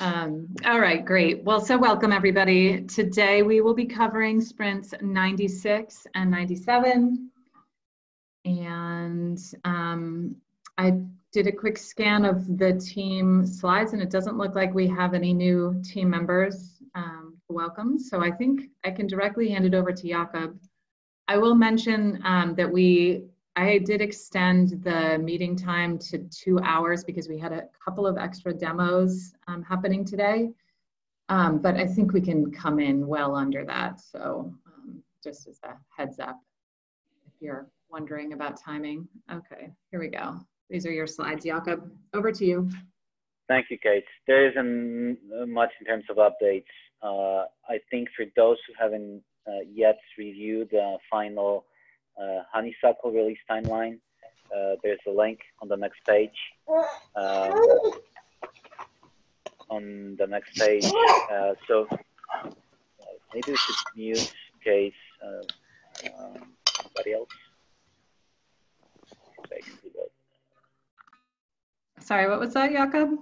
Um, all right, great. Well, so welcome everybody. Today we will be covering sprints 96 and 97. And um, I did a quick scan of the team slides and it doesn't look like we have any new team members um, welcome. So I think I can directly hand it over to Jakub. I will mention um, that we I did extend the meeting time to two hours because we had a couple of extra demos um, happening today. Um, but I think we can come in well under that. So um, just as a heads up, if you're wondering about timing. Okay, here we go. These are your slides, Jakub. Over to you. Thank you, Kate. There isn't much in terms of updates. Uh, I think for those who haven't uh, yet reviewed the final uh, honeysuckle release timeline. Uh, there's a link on the next page. Um, on the next page. Uh, so maybe we should mute in case um, anybody else. Sorry, what was that, Jakub?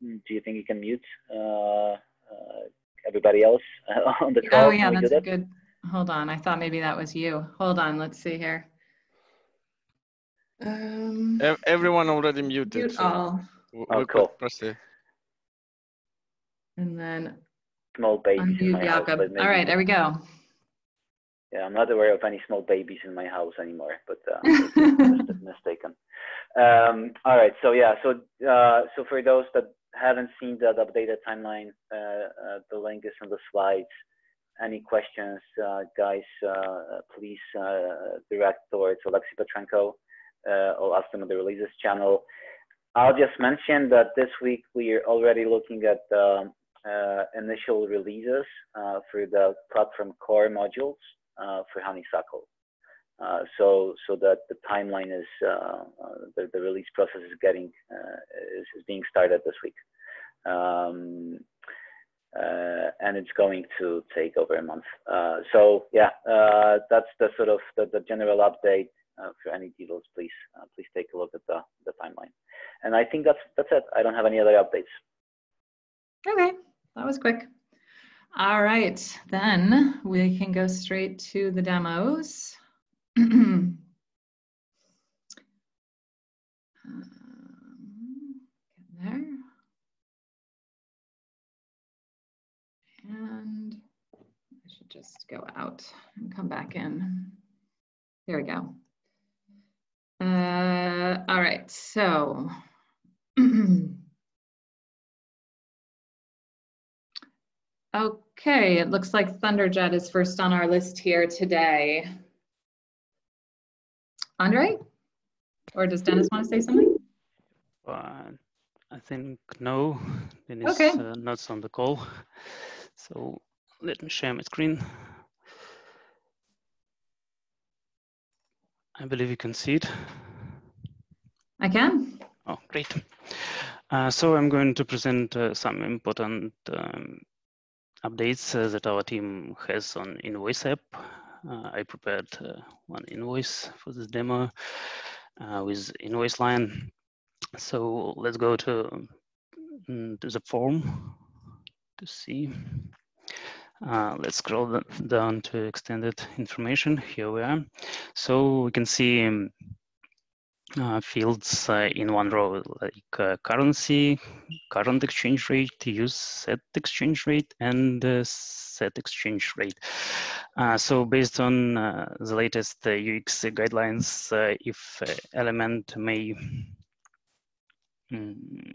Hmm, do you think you can mute uh, uh, everybody else on the call? Oh yeah, that's that? good. Hold on, I thought maybe that was you. Hold on, let's see here. Um, Everyone already muted. Mute so all. We'll oh, cool. Proceed. And then small babies. Unmute Jakub. All right, there we go. Yeah, I'm not aware of any small babies in my house anymore, but uh, mistaken. Um, all right, so yeah, so uh, so for those that haven't seen the updated timeline, uh, uh the link is in the slides any questions, uh, guys, uh, uh, please uh, direct towards Alexei Petrenko uh, or ask them on the releases channel. I'll just mention that this week we are already looking at the initial releases for the platform core modules for Honeysuckle. So so that the timeline is the, release process is getting is, is being started this week. Um, Uh, and it's going to take over a month. Uh, so yeah, uh, that's the sort of the, the general update. Uh, for any details, please uh, please take a look at the, the timeline. And I think that's that's it. I don't have any other updates. Okay, that was quick. All right, then we can go straight to the demos. Um, there. And I should just go out and come back in. There we go. Uh, all right, so. okay, it looks like Thunderjet is first on our list here today. Andre? Or does Dennis want to say something? Uh, I think no, Dennis okay. uh, not on the call. So let me share my screen. I believe you can see it. I can. Oh, great. Uh, so I'm going to present uh, some important um, updates uh, that our team has on Invoice app. Uh, I prepared uh, one invoice for this demo uh, with invoice line. So let's go to, mm, to the form to see. Uh, let's scroll down to extended information. Here we are. So we can see um, uh, fields uh, in one row like uh, currency, current exchange rate, use set exchange rate, and uh, set exchange rate. Uh, so based on the latest UX guidelines, if element may mm,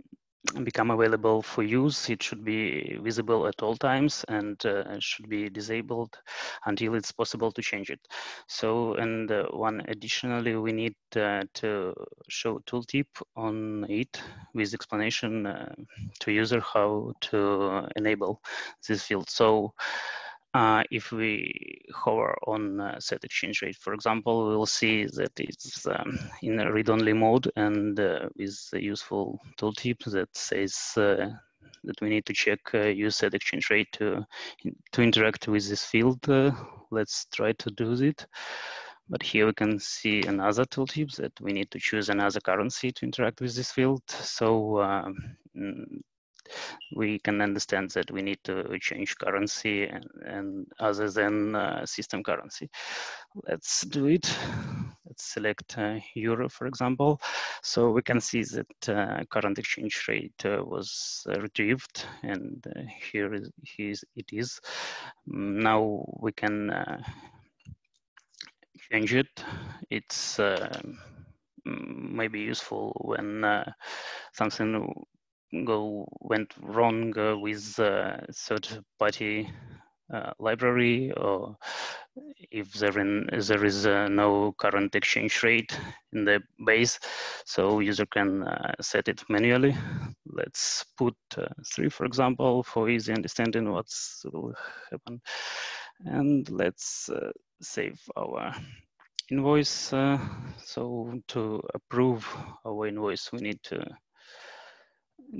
become available for use, it should be visible at all times and uh, should be disabled until it's possible to change it. So, and uh, one additionally, we need uh, to show tooltip on it with explanation uh, to user how to enable this field. So, uh, if we hover on uh, set exchange rate, for example, we'll see that it's um, in a read-only mode and uh, with a useful tooltip that says uh, that we need to check uh, use set exchange rate to, to interact with this field. Let's try to do it. But here we can see another tooltip that we need to choose another currency to interact with this field. So um, we can understand that we need to change currency and, and other than uh, system currency. Let's do it. Let's select uh, euro, for example. So we can see that uh, current exchange rate uh, was uh, retrieved, and uh, here is, here is it is. Now we can change it. It's maybe useful when something go went wrong uh, with uh, third party uh, library or if there, in, there is uh, no current exchange rate in the base so user can uh, set it manually. Let's put uh, three for example for easy understanding what's will happen. And let's save our invoice so to approve our invoice we need to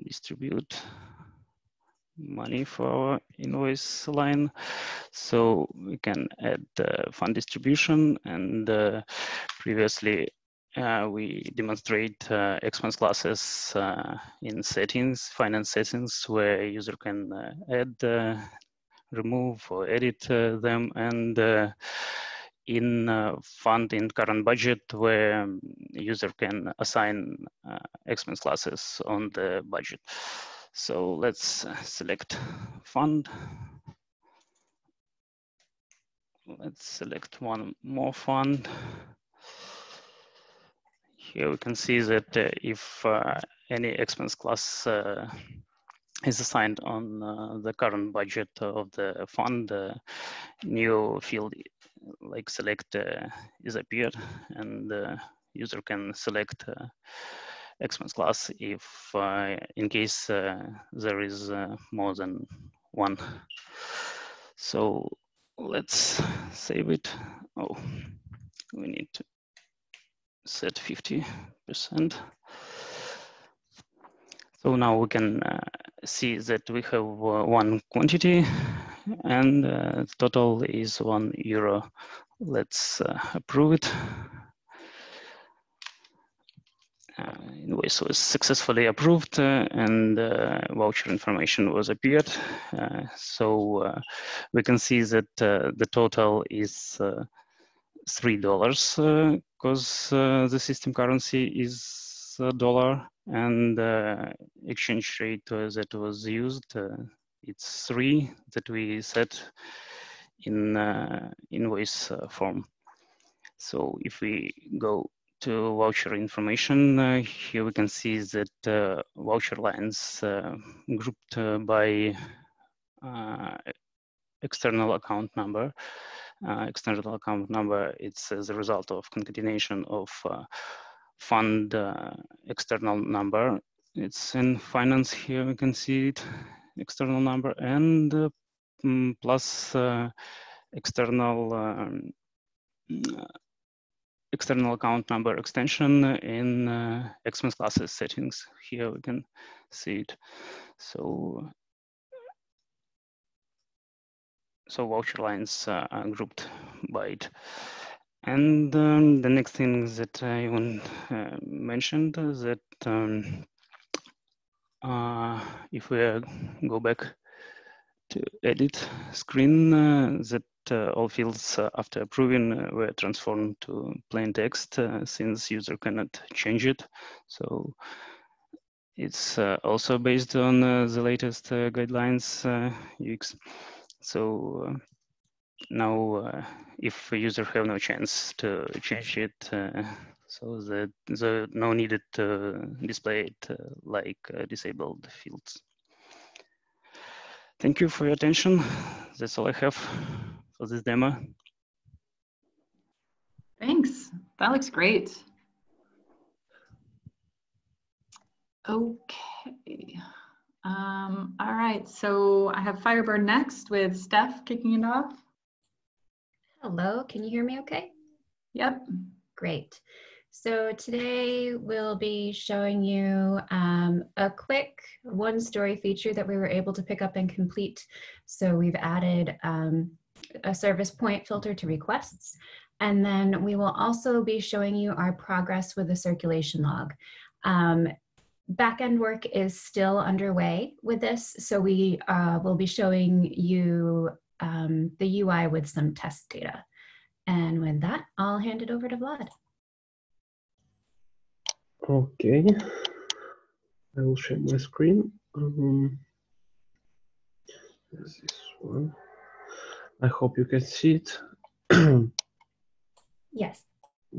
distribute money for our invoice line. So we can add the fund distribution and uh, previously uh, we demonstrate uh, expense classes uh, in settings, finance settings, where a user can uh, add, uh, remove or edit them and in uh, fund in current budget where um, user can assign uh, expense classes on the budget. So let's select fund. Let's select one more fund. Here we can see that uh, if any expense class is assigned on uh, the current budget of the fund, the new field like select uh, is appeared and the user can select uh, expense class if uh, in case uh, there is uh, more than one. So let's save it. Oh, we need to set 50%. So now we can uh, see that we have uh, one quantity and uh, total is one euro. Let's uh, approve it. Uh, invoice was successfully approved uh, and uh, voucher information was appeared. Uh, so uh, we can see that the total is three dollars because the system currency is dollar and exchange rate that was used it's three that we set in uh, invoice uh, form. So if we go to voucher information, uh, here we can see that uh, voucher lines uh, grouped uh, by external account number. external account number, it's as a result of concatenation of fund external number. It's in finance here, we can see it external number and um, plus uh, external um, external account number extension in uh, expense classes settings. Here we can see it. So, so voucher lines uh, are grouped by it. And um, the next thing that I want uh, mentioned that um, uh, if we uh, go back to edit screen, uh, that uh, all fields uh, after approving uh, were transformed to plain text since user cannot change it. So it's also based on the latest guidelines UX. So now if a user have no chance to change it, so the, the no needed to display it uh, like uh, disabled fields. Thank you for your attention. That's all I have for this demo. Thanks. That looks great. Okay. Um, all right. So I have Firebird next with Steph kicking it off. Hello. Can you hear me okay? Yep. Great. So today we'll be showing you um, a quick one story feature that we were able to pick up and complete. So we've added um, a service point filter to requests. And then we will also be showing you our progress with the circulation log. Um, backend work is still underway with this, so we uh, will be showing you um, the UI with some test data. And with that, I'll hand it over to Vlad. Okay, I will share my screen. Um, this one. I hope you can see it. yes.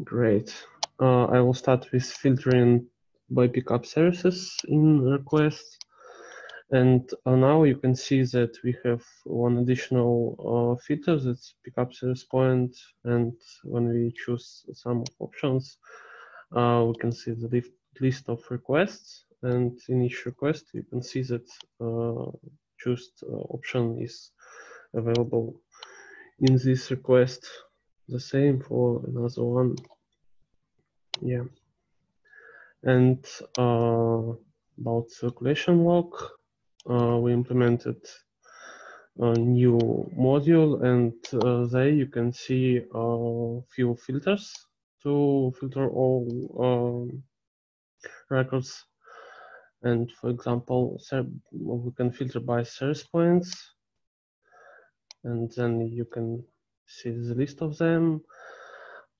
Great. Uh, I will start with filtering by pickup services in requests. And uh, now you can see that we have one additional uh, filter that's pickup service point. And when we choose some options, uh, we can see the list of requests. And in each request, you can see that uh, choose uh, option is available in this request. The same for another one. Yeah. And uh, about circulation log, uh, we implemented a new module and uh, there you can see a few filters to filter all um, records. And for example, we can filter by service points and then you can see the list of them.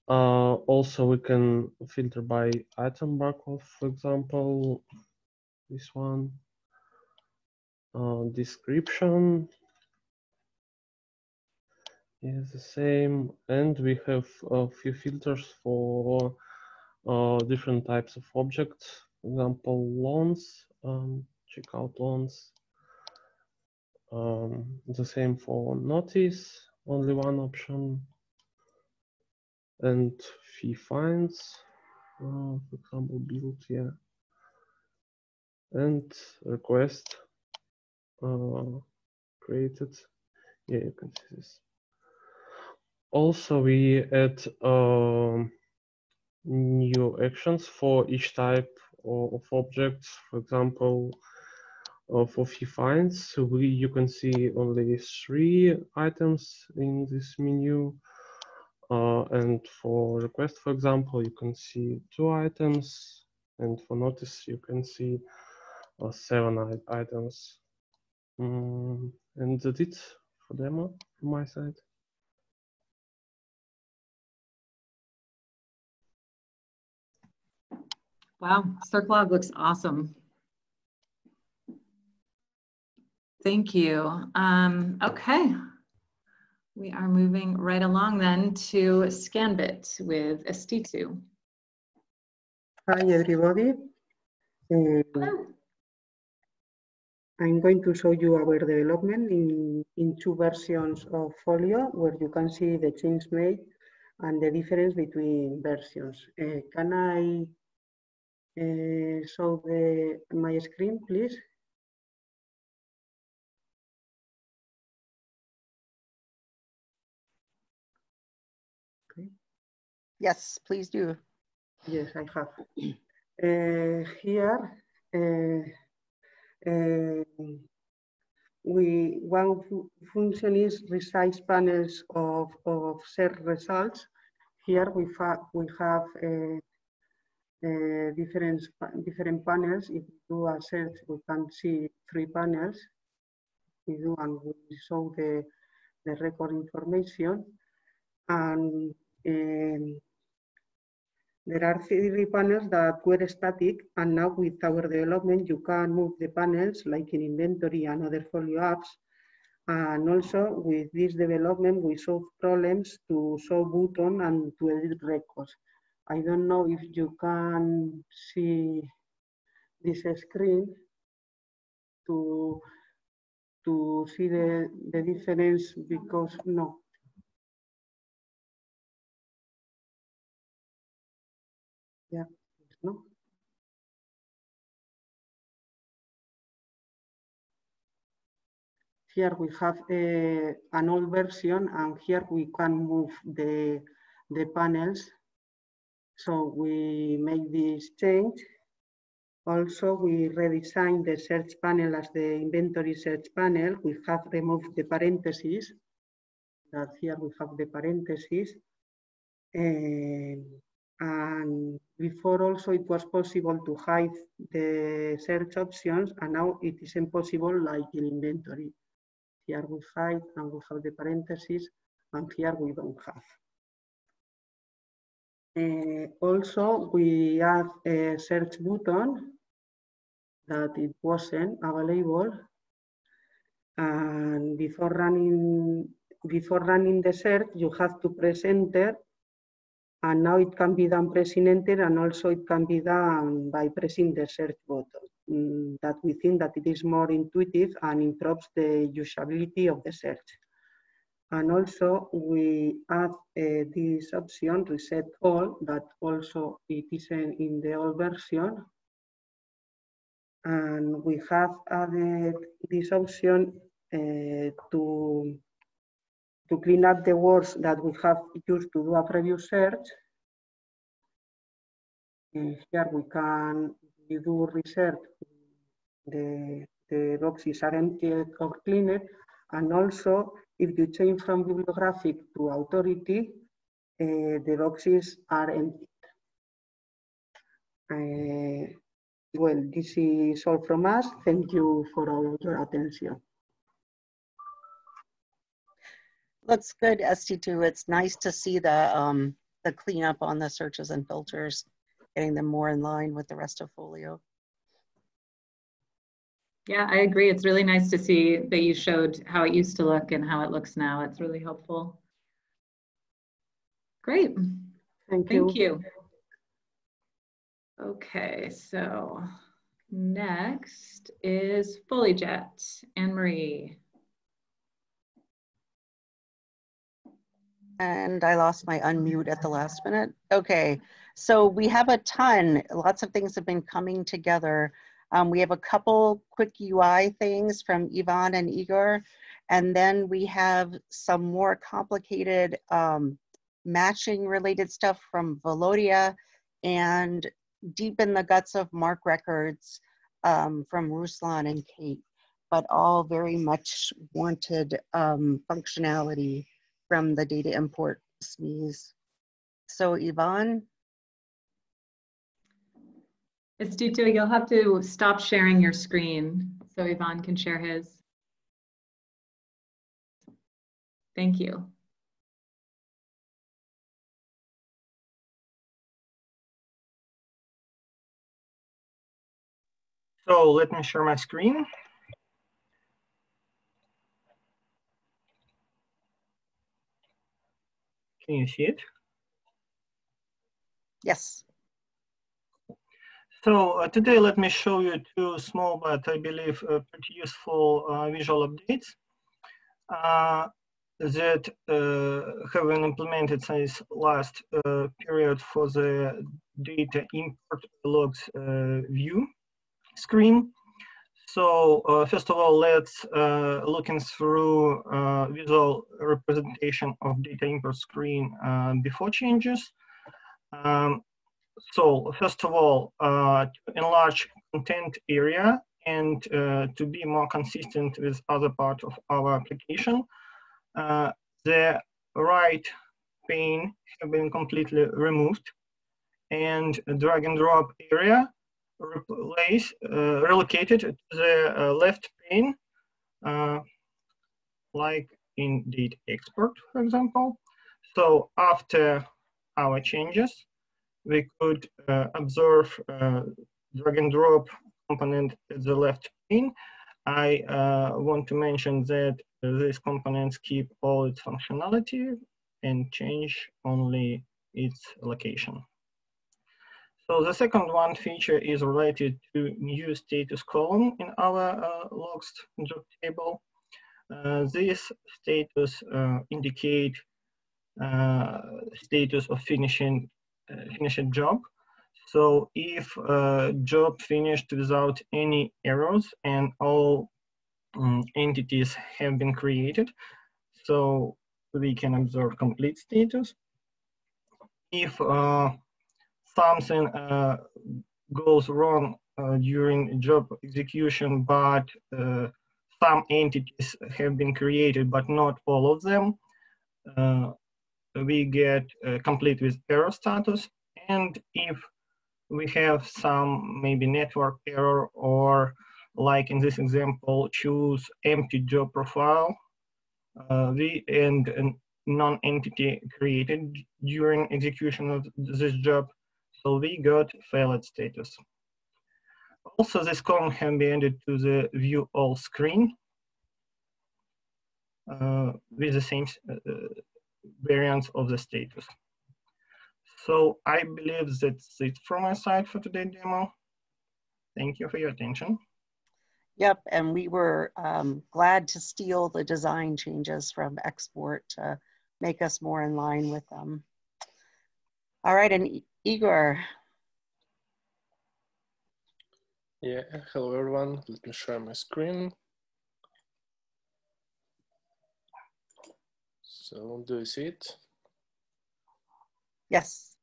Uh, also, we can filter by item barcode, for example, this one. Uh, description is the same, and we have a few filters for uh, different types of objects. For example, loans, um, check out loans. Um, the same for notice, only one option and fee fines, uh, for example, billed, yeah, and request uh, created. Yeah, you can see this. Also, we add uh, new actions for each type of, objects. For example, uh, for fee fines, so we, you can see only three items in this menu. Uh, and for request, for example, you can see two items. And for notice, you can see uh, seven items. Mm, and that's it for demo from my side. Wow, Circlog looks awesome. Thank you. Um, okay, we are moving right along then to Scanbit with Estitu. Hi, everybody. Uh, I'm going to show you our development in, in two versions of Folio where you can see the change made and the difference between versions. Uh, can I uh, show the, my screen, please? Yes, please do. Yes, I have. Uh, here, uh, uh, we one function is resize panels of, of search results. Here we, we have uh, different different panels. We do a search, we panels. We do and we show the the record information, and um, there are three panels that were static, and now with our development, you can move the panels like in inventory and other folio apps. And also with this development, we solve problems to show button and to edit records. I don't know if you can see this screen to, to see the, the difference because no, Yeah, no? Here we have a, an old version and here we can move the, the panels. So we make this change. Also, we redesign the search panel as the inventory search panel. We have removed the parentheses. That here we have the parentheses. And And before also it was possible to hide the search options and now it is impossible like in inventory. Here we hide and we have the parentheses and here we don't have. Uh, also, we have a search button that it wasn't available. And before running, before running the search, you have to press enter. And now it can be done pressing enter and also it can be done by pressing the search button. Mm, that we think that it is more intuitive and improves the usability of the search. And also we add uh, this option, reset all, that also it isn't in the old version. And we have added this option uh, to, to clean up the words that we have used to do a previous search. Uh, here we can do research, the, the boxes are emptied or cleaned, and also if you change from bibliographic to authority, uh, the boxes are empty. Uh, well, this is all from us. Thank you for all your attention. Looks good, ST2. It's nice to see the, um, the cleanup on the searches and filters, getting them more in line with the rest of Folio. Yeah, I agree. It's really nice to see that you showed how it used to look and how it looks now. It's really helpful. Great. Thank you. Thank you. Okay, so next is Folijet, Anne-Marie. And I lost my unmute at the last minute. Okay, so we have a ton, lots of things have been coming together um, we have a couple quick UI things from Ivan and Igor, and then we have some more complicated um, matching related stuff from Volodya and deep in the guts of MARC records um, from Ruslan and Kate, but all very much wanted um, functionality from the data import SMEs. So Ivan, Estuto, you'll have to stop sharing your screen so Ivan can share his. Thank you. So let me share my screen. Can you see it? Yes. So uh, today, let me show you two small, but I believe uh, pretty useful uh, visual updates uh, that uh, have been implemented since last uh, period for the data import logs view screen. So first of all, let's looking through visual representation of data import screen before changes. Um, so first of all, uh, to enlarge content area and uh, to be more consistent with other part of our application, uh, the right pane have been completely removed and drag and drop area replace, uh, relocated to the uh, left pane, uh, like in data export, for example. So after our changes, we could uh, observe uh, drag and drop component at the left pane. I uh, want to mention that these components keep all its functionality and change only its location. So the second one feature is related to new status column in our uh, logs job table. Uh, this status uh, indicate uh, status of finishing uh, finish a job. So if a job finished without any errors and all um, entities have been created, so we can observe complete status. If uh, something uh, goes wrong uh, during job execution, but uh, some entities have been created, but not all of them, uh, we get uh, complete with error status And if we have some maybe network error or like in this example, choose empty job profile uh, the, and a non-entity created during execution of this job. So we got failed status. Also, this column can be added to the view all screen uh, with the same uh, variants of the status. So I believe that's it from my side for today's demo. Thank you for your attention. Yep, and we were um, glad to steal the design changes from export to make us more in line with them. All right, and Igor. Yeah, hello everyone. Let me share my screen. So do you see it? Yes.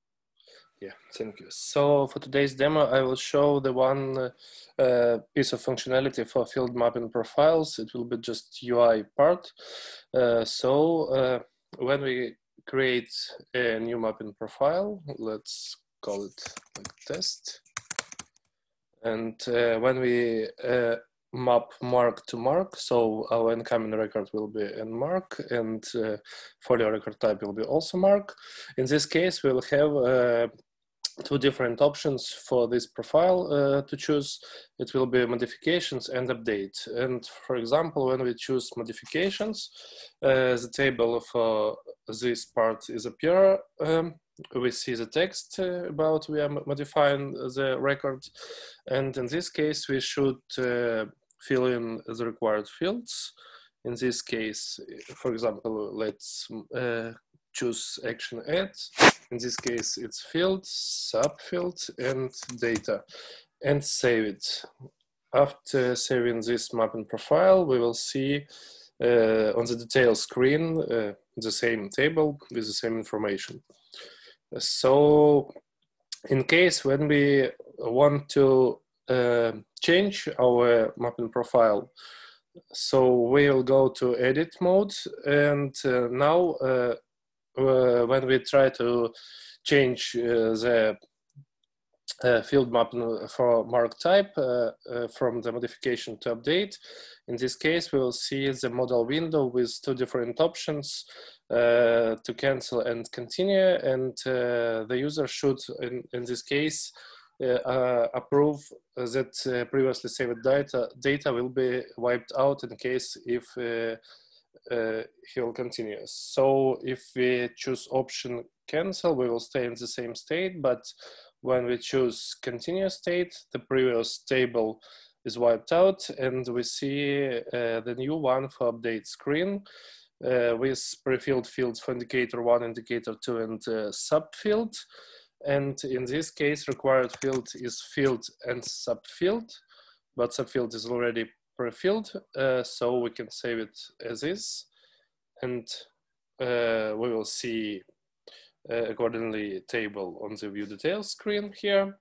Yeah, thank you. So for today's demo, I will show the one uh, piece of functionality for field mapping profiles. It will be just UI part. Uh, so uh, when we create a new mapping profile, let's call it like test. And uh, when we uh, map MARC to MARC. So our incoming record will be in MARC and uh, folio record type will be also MARC. In this case, we'll have uh, two different options for this profile uh, to choose. It will be modifications and update. And for example, when we choose modifications, uh, the table for this part is appear. Um, we see the text uh, about we are modifying the record. And in this case, we should uh, fill in the required fields. In this case, for example, let's uh, choose action add. In this case, it's field, subfield, and data, and save it. After saving this mapping profile, we will see uh, on the detail screen uh, the same table with the same information. So in case when we want to uh, change our mapping profile. So we'll go to edit mode and uh, now uh, uh when we try to change uh, the uh, field mapping for MARC type from the modification to update, in this case we will see the modal window with two different options to cancel and continue and the user should in, in this case uh, uh, approve that uh, previously saved data data will be wiped out in case if he will continue. So if we choose option cancel, we will stay in the same state, but when we choose continue state, the previous table is wiped out and we see uh, the new one for update screen uh, with pre-filled fields for indicator one, indicator two, and uh, subfield. And in this case, required field is field and subfield, but subfield is already pre-filled, uh, so we can save it as is. And uh, we will see uh, accordingly table on the view details screen here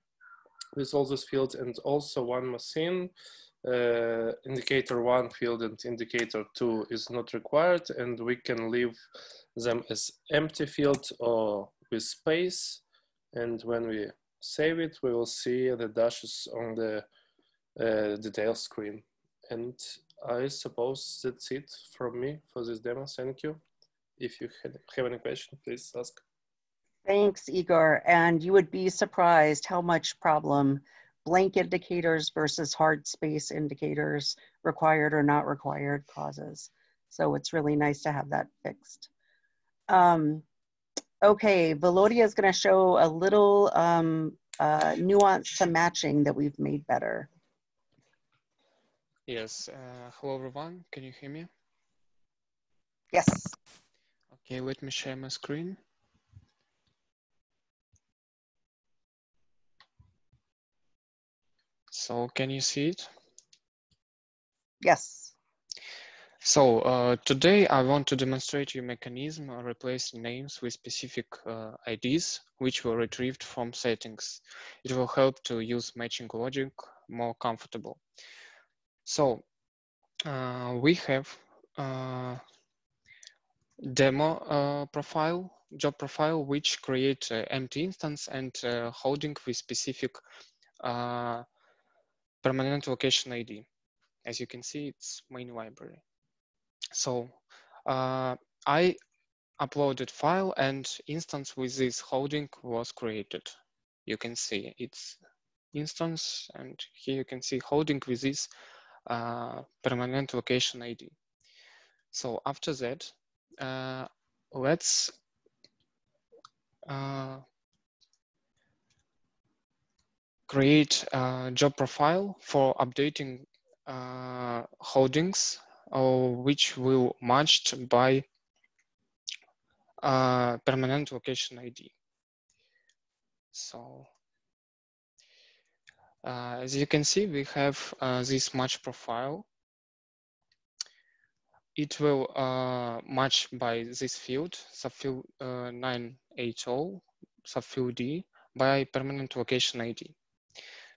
with all these fields and also one machine uh, indicator one field and indicator two is not required and we can leave them as empty field or with space and when we save it, we will see the dashes on the uh, detail screen. And I suppose that's it from me for this demo. Thank you. If you have any question, please ask. Thanks, Igor. And you would be surprised how much problem blank indicators versus hard space indicators required or not required causes. So it's really nice to have that fixed. Um, Okay, Volodya is going to show a little um, uh, nuance to matching that we've made better. Yes. Uh, hello, everyone. Can you hear me? Yes. Okay, let me share my screen. So can you see it? Yes. So uh, today I want to demonstrate you mechanism of replacing names with specific uh, IDs which were retrieved from settings. It will help to use matching logic more comfortable. So uh, we have uh, demo uh, profile job profile which create empty instance and holding with specific permanent location ID. As you can see, it's main library. So uh, I uploaded file and instance with this holding was created. You can see it's instance and here you can see holding with this uh, permanent location ID. So after that, uh, let's uh, create a job profile for updating uh, holdings uh, which will matched by uh, permanent location ID. So uh, as you can see, we have uh, this match profile. It will match by this field, subfield 980, subfield D, by permanent location ID.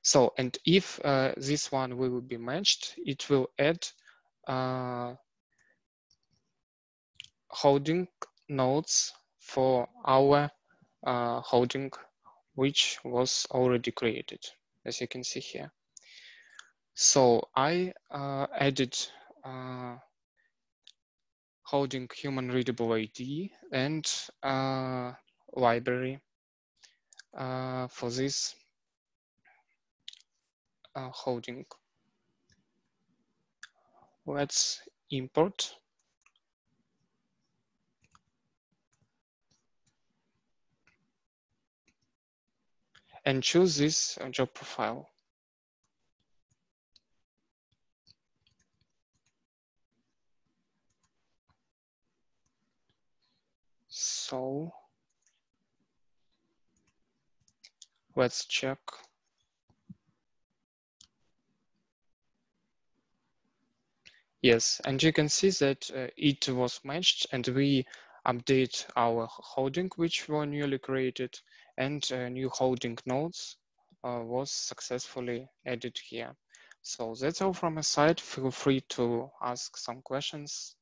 So, and if uh, this one will be matched, it will add uh, holding nodes for our uh, holding, which was already created, as you can see here. So I uh, added uh, holding human readable ID and uh, library for this uh, holding. Let's import. And choose this job profile. So let's check Yes, and you can see that uh, it was matched and we update our holding, which were newly created and uh, new holding nodes uh, was successfully added here. So that's all from my side. Feel free to ask some questions.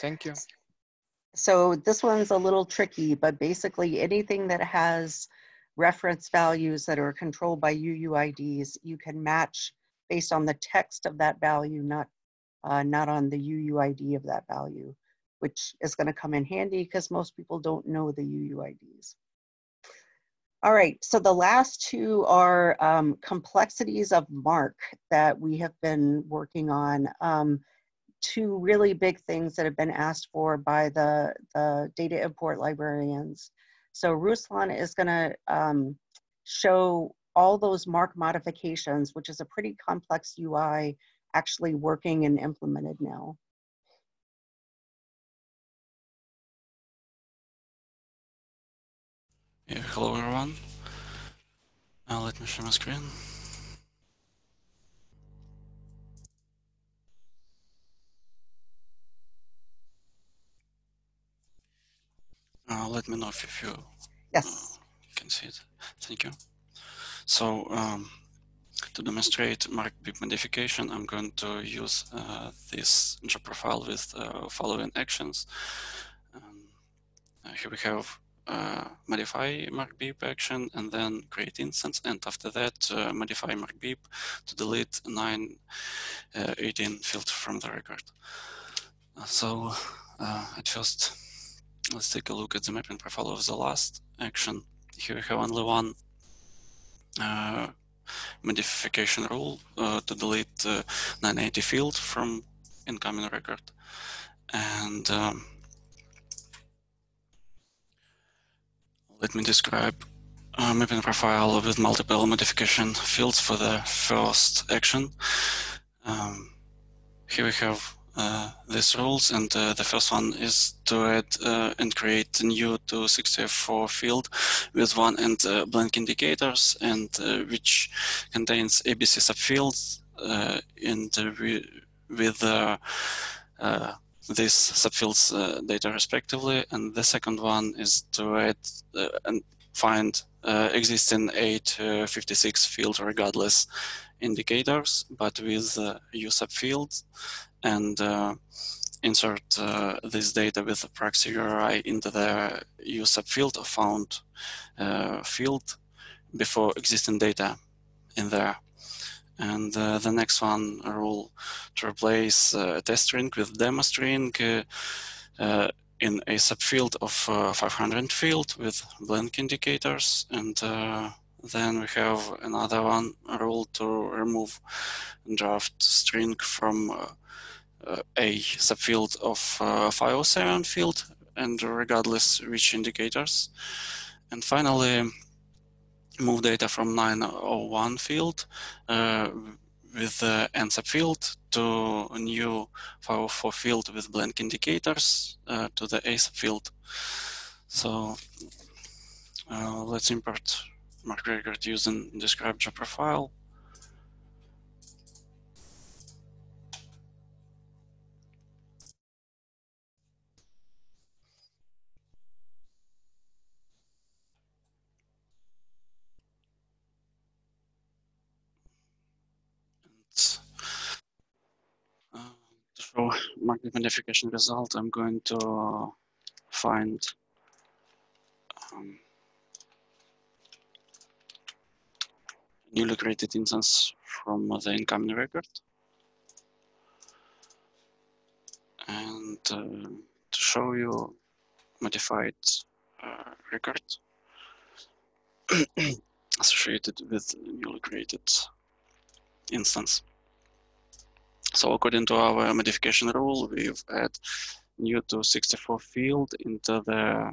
Thank you. So this one's a little tricky, but basically anything that has reference values that are controlled by UUIDs, you can match based on the text of that value, not uh, not on the UUID of that value, which is going to come in handy because most people don't know the UUIDs. All right, so the last two are um, complexities of MARC that we have been working on. Um, two really big things that have been asked for by the, the data import librarians. So Ruslan is gonna um, show all those MARC modifications, which is a pretty complex UI actually working and implemented now. Yeah, hello everyone. Uh, let me share my screen. Uh, let me know if you yes. Uh, can see it. Thank you. So um, to demonstrate MARC Bib modification, I'm going to use uh, this job profile with uh, following actions. Um, uh, here we have uh, modify MARC Bib action and then create instance. And after that, uh, modify MARC Bib to delete 918 uh, field from the record. so at first, let's take a look at the mapping profile of the last action. Here we have only one modification rule uh, to delete uh, 980 field from incoming record. And um, let me describe a mapping profile with multiple modification fields for the first action. Um, here we have uh, these rules, and uh, the first one is to add uh, and create a new 264 field with one and uh, blank indicators, and uh, which contains ABC subfields and with these subfields data respectively. And the second one is to add and find existing 856 field regardless indicators, but with uh, U subfields and uh, insert uh, this data with the proxy URI into the use subfield or found uh, field before existing data in there. And uh, the next one rule to replace uh, a test string with demo string uh, in a subfield of 500 field with blank indicators. And then we have another one rule to remove draft string from a subfield of uh, 507 field and regardless which indicators. And finally, move data from 901 field uh, with the n subfield to a new 504 field with blank indicators uh, to the a subfield. So uh, let's import MARC record using describe job profile. Show market identification result, I'm going to find um, newly created instance from the incoming record. And uh, to show you modified uh, record associated with newly created instance. So according to our modification rule, we've add new to 64 field into the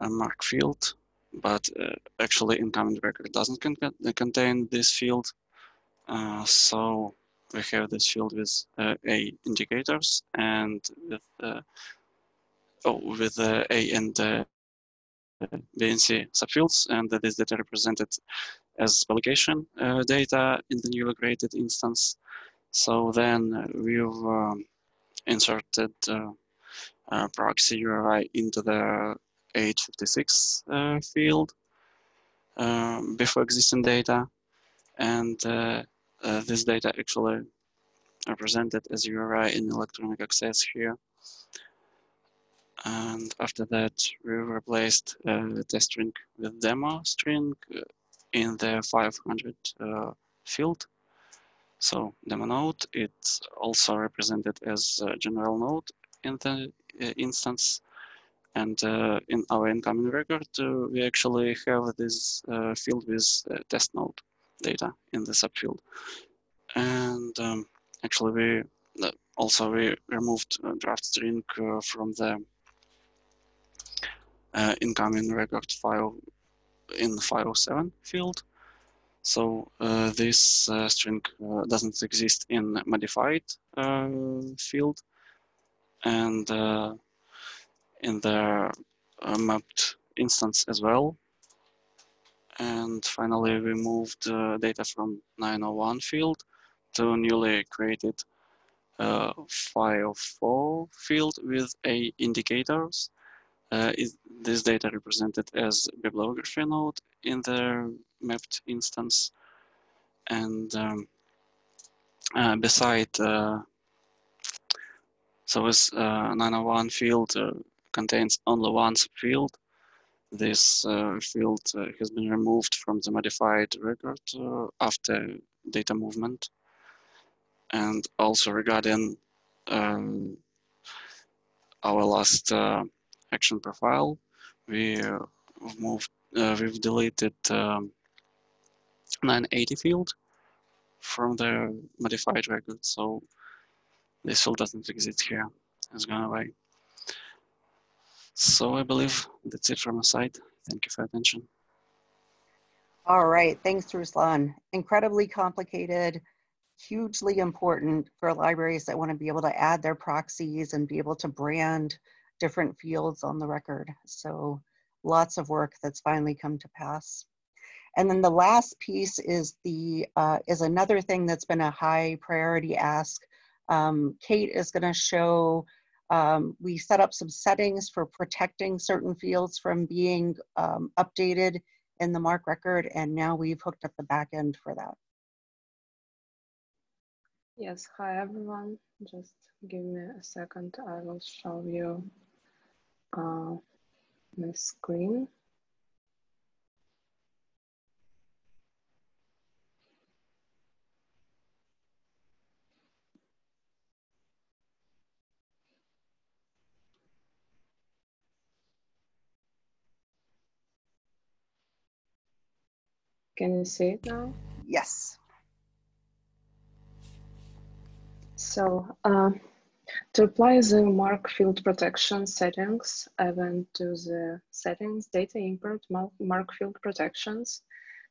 uh, MARC field, but uh, actually incoming record doesn't con contain this field. Uh, so we have this field with uh, A indicators and with uh, oh with uh, A and B and C subfields, and this data represented as publication data in the newly created instance. So then we've um, inserted uh, uh, proxy URI into the 856 uh, field um, before existing data. And uh, uh, this data actually represented as URI in electronic access here. And after that, we replaced uh, the test string with demo string in the 500 field. So demo node, it's also represented as general node in the uh, instance. And uh, in our incoming record, uh, we actually have this uh, field with uh, test node data in the subfield. And um, actually we uh, also we removed draft string from the incoming record file in the 507 field. So uh, this uh, string uh, doesn't exist in modified field and in the mapped instance as well. And finally, we moved data from 901 field to newly created uh, 504 field with a indicators. Uh, is this data represented as bibliography node in the mapped instance. And um, uh, beside, uh, so this uh, 901 field uh, contains only one field. This uh, field uh, has been removed from the modified record after data movement. And also regarding um, our last action profile, we moved, we've deleted um, 980 field from the modified record. So this field doesn't exist here. It's gone away. So I believe that's it from my side. Thank you for attention. All right, thanks Ruslan. Incredibly complicated, hugely important for libraries that want to be able to add their proxies and be able to brand different fields on the record. So lots of work that's finally come to pass. And then the last piece is the uh, is another thing that's been a high priority ask. Um, Kate is going to show. Um, we set up some settings for protecting certain fields from being um, updated in the MARC record, and now we've hooked up the back end for that. Yes, hi everyone. Just give me a second. I will show you uh, my screen. Can you see it now? Yes. So uh, to apply the MARC field protection settings, I went to the settings, data import, MARC field protections.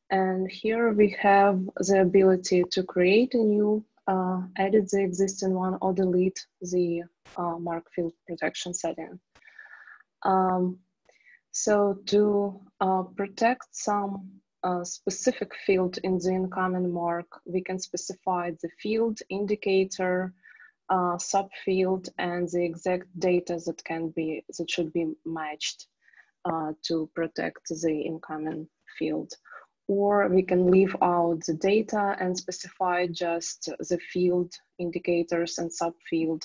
And here we have the ability to create a new, uh, edit the existing one or delete the uh, MARC field protection setting. Um, so to uh, protect some a specific field in the incoming MARC, we can specify the field, indicator, uh, subfield, and the exact data that can be that should be matched uh, to protect the incoming field. Or we can leave out the data and specify just the field, indicators, and subfield.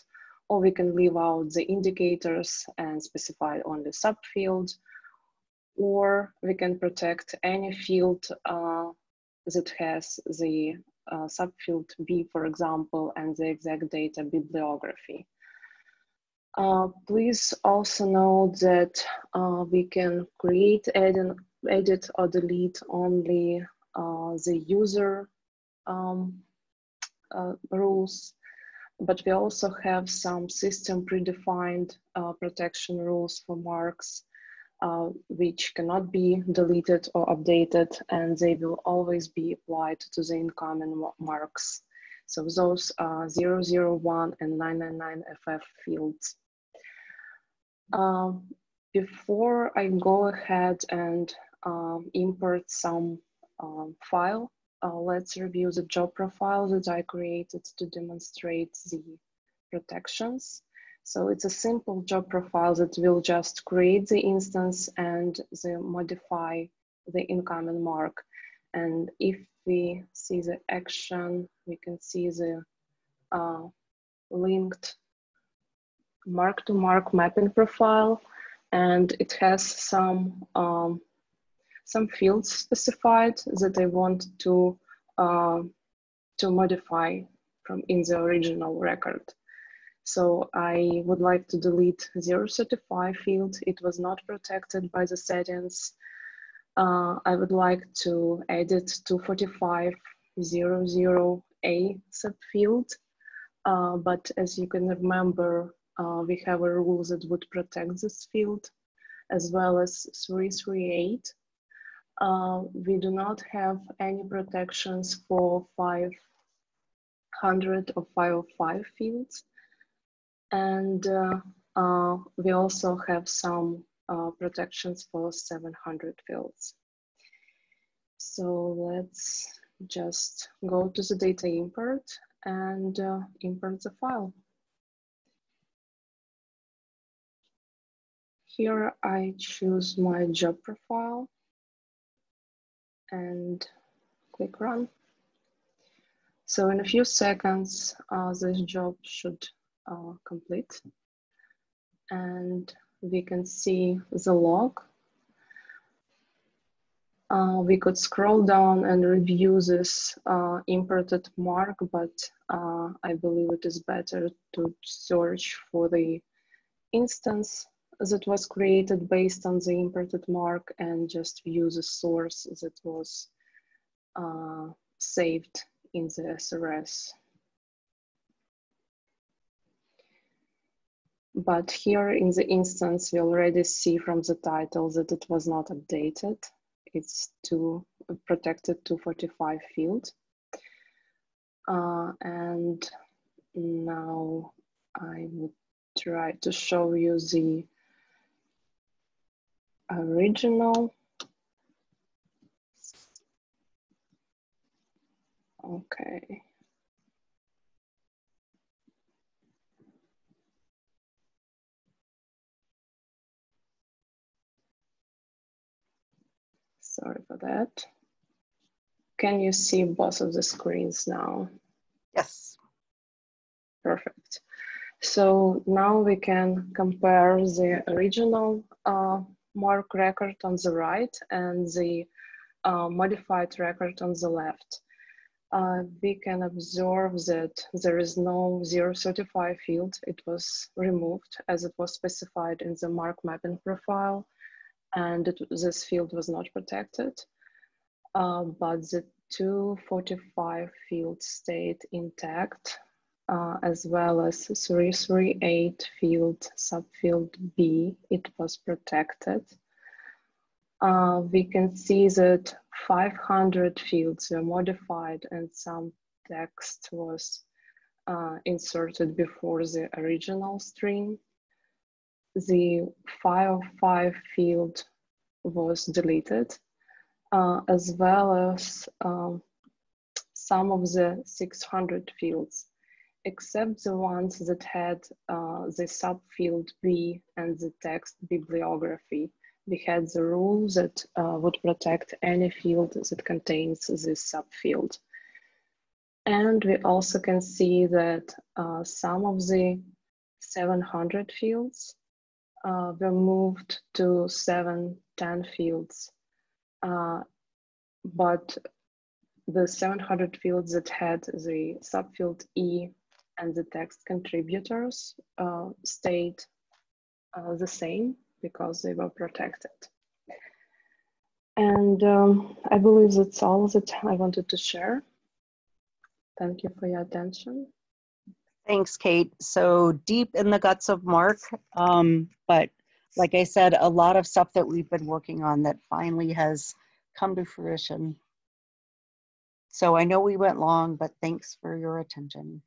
Or we can leave out the indicators and specify only subfield or we can protect any field uh, that has the uh, subfield B, for example, and the exact data bibliography. Uh, please also note that uh, we can create, edit, edit or delete only uh, the user um, uh, rules, but we also have some system predefined protection rules for MARCs uh, which cannot be deleted or updated and they will always be applied to the incoming MARCs. So those are 001 and 999FF fields. Um, before I go ahead and um, import some um, file, uh, let's review the job profile that I created to demonstrate the protections. So it's a simple job profile that will just create the instance and the modify the incoming MARC. And if we see the action, we can see the uh, linked MARC to MARC mapping profile. And it has some, um, some fields specified that I want to, uh, to modify from in the original record. So I would like to delete 035 field. It was not protected by the settings. Uh, I would like to edit 245.00a subfield. Uh, but as you can remember, uh, we have a rule that would protect this field as well as 338. Uh, we do not have any protections for 500 or 505 fields. And uh, uh, we also have some uh, protections for 700 fields. So let's just go to the data import and uh, import the file. Here I choose my job profile and click run. So in a few seconds, uh, this job should uh, complete. And we can see the log. Uh, we could scroll down and review this uh, imported MARC, but uh, I believe it is better to search for the instance that was created based on the imported MARC and just view the source that was uh, saved in the SRS. But here in the instance, we already see from the title that it was not updated. It's to protected 245 field. Uh, and now I would try to show you the original. Okay. Sorry for that. Can you see both of the screens now? Yes. perfect. So now we can compare the original uh, MARC record on the right and the uh, modified record on the left. Uh, we can observe that there is no 035 field. It was removed as it was specified in the MARC mapping profile and it, this field was not protected. Uh, but the 245 field stayed intact uh, as well as 338 field subfield B, it was protected. Uh, we can see that 500 fields were modified and some text was uh, inserted before the original string. The 505 field was deleted, uh, as well as um, some of the 600 fields except the ones that had uh, the subfield B and the text bibliography. We had the rule that uh, would protect any field that contains this subfield. And we also can see that uh, some of the 700 fields uh, were moved to 710 fields. Uh, but the 700 fields that had the subfield E and the text contributors uh, stayed uh, the same because they were protected. And um, I believe that's all that I wanted to share. Thank you for your attention. Thanks, Kate. So deep in the guts of MARC, um, but like I said, a lot of stuff that we've been working on that finally has come to fruition. So I know we went long, but thanks for your attention.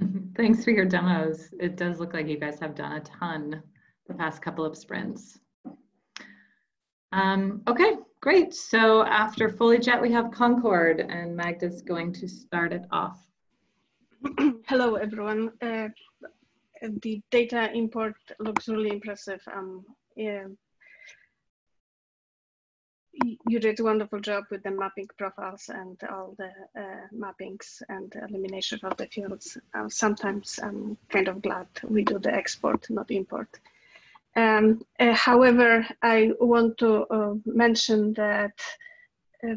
Thanks for your demos. It does look like you guys have done a ton the past couple of sprints. Um, okay, great. So after Folijet, we have Concord and Magda's going to start it off. Hello, everyone. Uh, the data import looks really impressive. Um, yeah, you did a wonderful job with the mapping profiles and all the uh, mappings and elimination of the fields. Uh, sometimes I'm kind of glad we do the export, not import. Um, uh, however, I want to uh, mention that uh,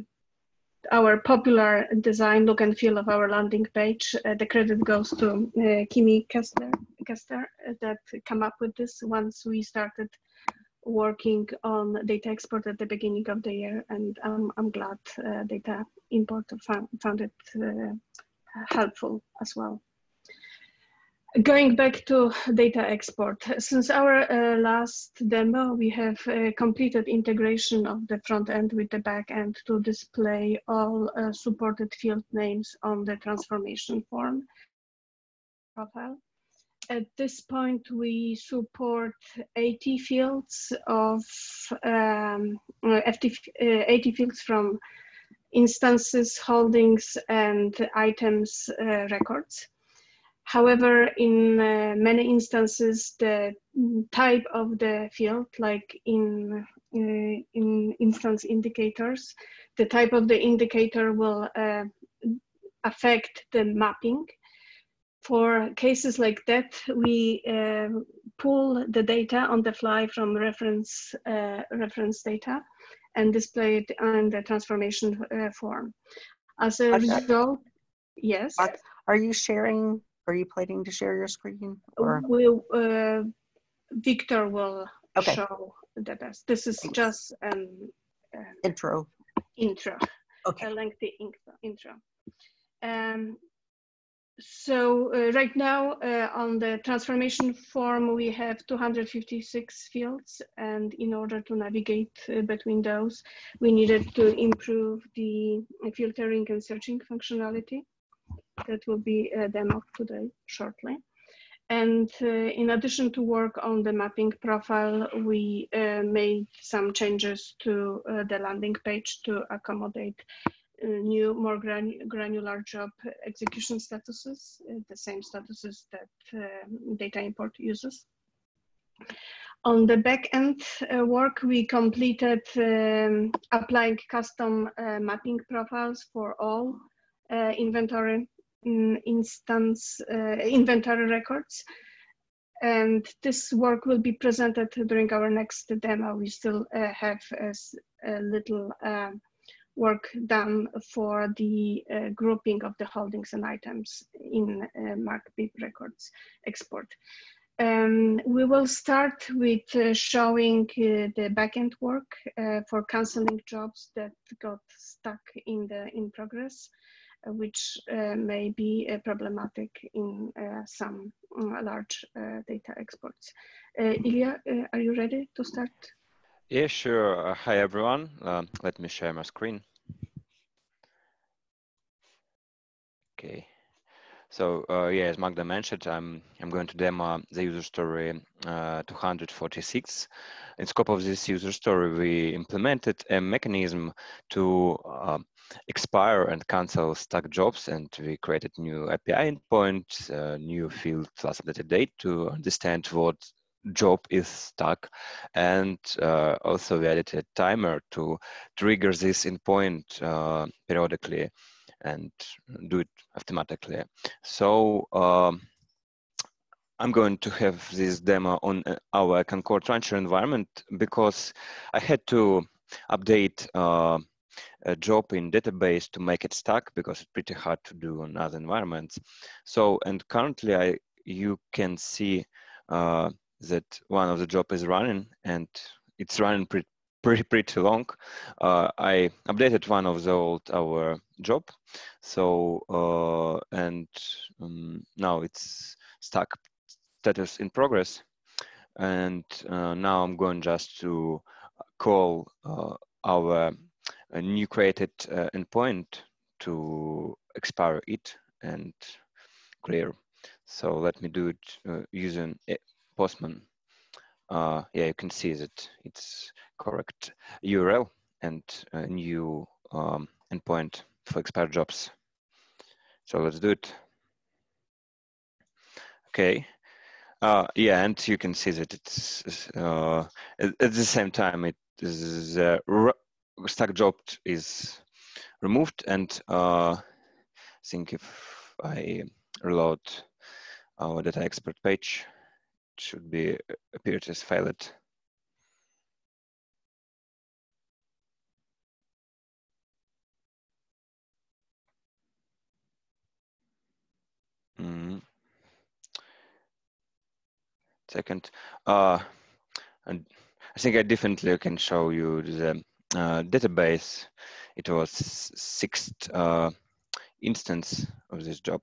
our popular design look and feel of our landing page, uh, the credit goes to Kimi Kester, Kester that come up with this once we started working on data export at the beginning of the year, and I'm, I'm glad uh, data import found, found it uh, helpful as well. Going back to data export, since our uh, last demo, we have uh, completed integration of the front end with the back end to display all uh, supported field names on the transformation form profile at this point, we support 80 fields of um, FT, uh, 80 fields from instances, holdings, and items uh, records. However, in uh, many instances, the type of the field, like in, uh, in instance indicators, the type of the indicator will uh, affect the mapping for cases like that, we uh, pull the data on the fly from reference, uh, reference data and display it in the transformation uh, form. As a result, yes. Are you sharing, are you planning to share your screen? Or? We'll, uh, Victor will okay. show the best. This is Thanks. just an uh, intro. Intro. Okay. A lengthy intro. Um, so uh, right now uh, on the transformation form, we have 256 fields. And in order to navigate uh, between those, we needed to improve the filtering and searching functionality. That will be a demo today shortly. And uh, in addition to work on the mapping profile, we uh, made some changes to uh, the landing page to accommodate uh, new, more gran granular job execution statuses, uh, the same statuses that uh, data import uses. On the backend uh, work, we completed um, applying custom uh, mapping profiles for all uh, inventory instance inventory records and this work will be presented during our next demo. We still uh, have a, a little uh, work done for the uh, grouping of the holdings and items in uh, MARC Bib records export. Um, we will start with uh, showing uh, the backend work for canceling jobs that got stuck in the in progress which uh, may be uh, problematic in uh, some large data exports. Ilya, are you ready to start? Yeah, sure. hi, everyone. Um, let me share my screen. Okay. So uh, yeah, as Magda mentioned, I'm I'm going to demo the user story uh, 246. In scope of this user story, we implemented a mechanism to uh, expire and cancel stuck jobs, and we created new API endpoint, uh, new field plus updated date to understand what job is stuck, and uh, also we added a timer to trigger this endpoint uh, periodically and do it automatically. So um, I'm going to have this demo on uh, our Concord Rancher environment because I had to update uh, a job in database to make it stuck because it's pretty hard to do on other environments. So, and currently I, you can see uh, that one of the job is running and it's running pretty, pretty, pretty long. Uh, I updated one of the old our job. So, uh, and um, now it's stuck status in progress. And uh, now I'm going just to call uh, our a new created uh, endpoint to expire it and clear. So let me do it uh, using Postman. Uh, yeah, you can see that it's correct URL and a new um, endpoint for expired jobs. So let's do it. Okay. Uh, yeah, and you can see that it's uh, at, the same time it is uh, stack job is removed and uh, I think if I reload our data export page, it should be appear as failed. Mm. Second, uh, and I think I definitely can show you the database, it was sixth uh, instance of this job.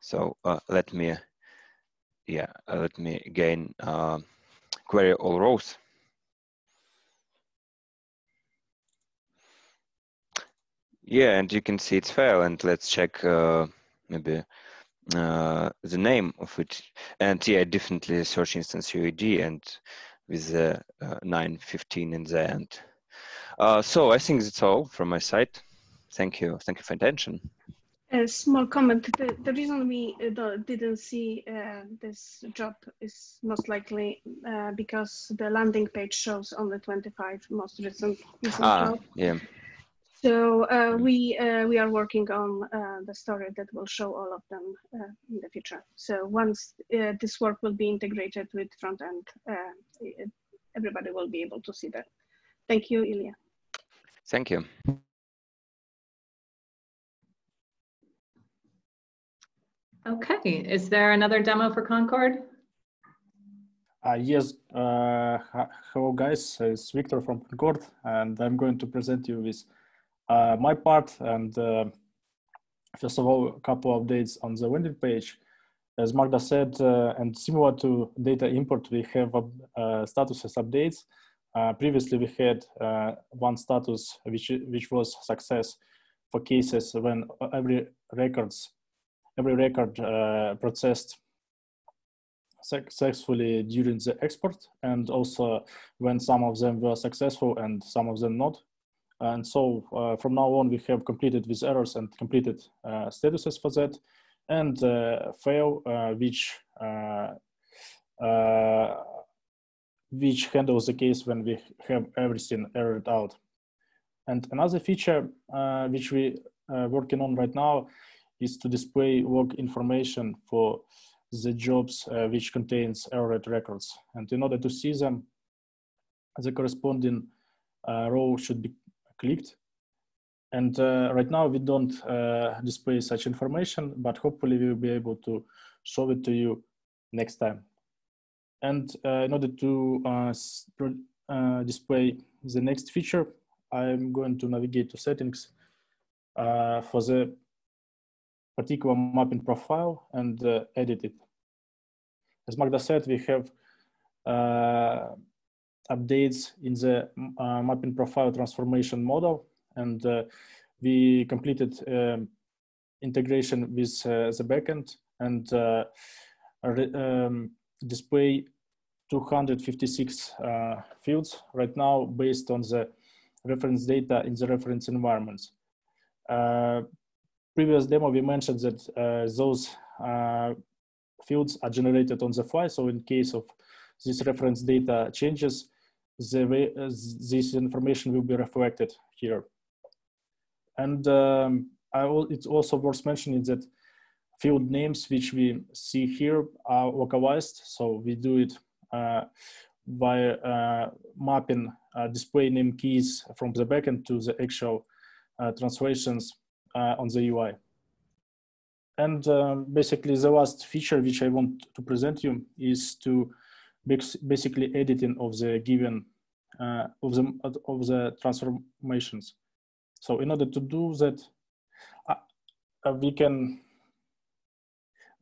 So uh, let me, yeah, uh, let me again uh, query all rows. Yeah, and you can see it's fail, and let's check uh, maybe the name of it. And yeah, definitely search instance UID and with the 915 in the end. Uh, so I think that's all from my side. Thank you. Thank you for attention. A small comment. The, the reason we uh, didn't see uh, this job is most likely uh, because the landing page shows only 25 most recent, recent ah, job. Yeah. So uh, we uh, we are working on uh, the story that will show all of them in the future. So once this work will be integrated with front end, everybody will be able to see that. Thank you, Ilya. Thank you. Okay, is there another demo for Concord? Uh, yes, uh, hello guys, it's Victor from Concord and I'm going to present you with uh, my part and uh, first of all, a couple of updates on the landing page. As Magda said, uh, and similar to data import, we have uh, statuses updates uh, previously, we had uh, one status which which was success for cases when every records every record uh, processed successfully during the export, and also when some of them were successful and some of them not. And so uh, from now on, we have completed with errors and completed uh, statuses for that, and uh, fail, which which handles the case when we have everything errored out. And another feature uh, which we are uh, working on right now is to display work information for the jobs uh, which contains errored records. And in order to see them, the corresponding uh, row should be clicked. And uh, right now we don't uh, display such information, but hopefully we will be able to show it to you next time. And uh, in order to uh, display the next feature, I'm going to navigate to settings for the particular mapping profile and edit it. As Magda said, we have updates in the uh, mapping profile transformation model. And uh, we completed um, integration with uh, the backend and um, display 256 fields right now based on the reference data in the reference environments. Uh, previous demo, we mentioned that uh, those uh, fields are generated on the fly. So in case of this reference data changes, the way uh, this information will be reflected here. And um, it's also worth mentioning that field names which we see here are localized. So we do it uh, by uh, mapping uh, display name keys from the backend to the actual uh, translations uh, on the UI. And basically the last feature which I want to present you is to basically editing of the given uh, of the of the transformations. So in order to do that, uh we can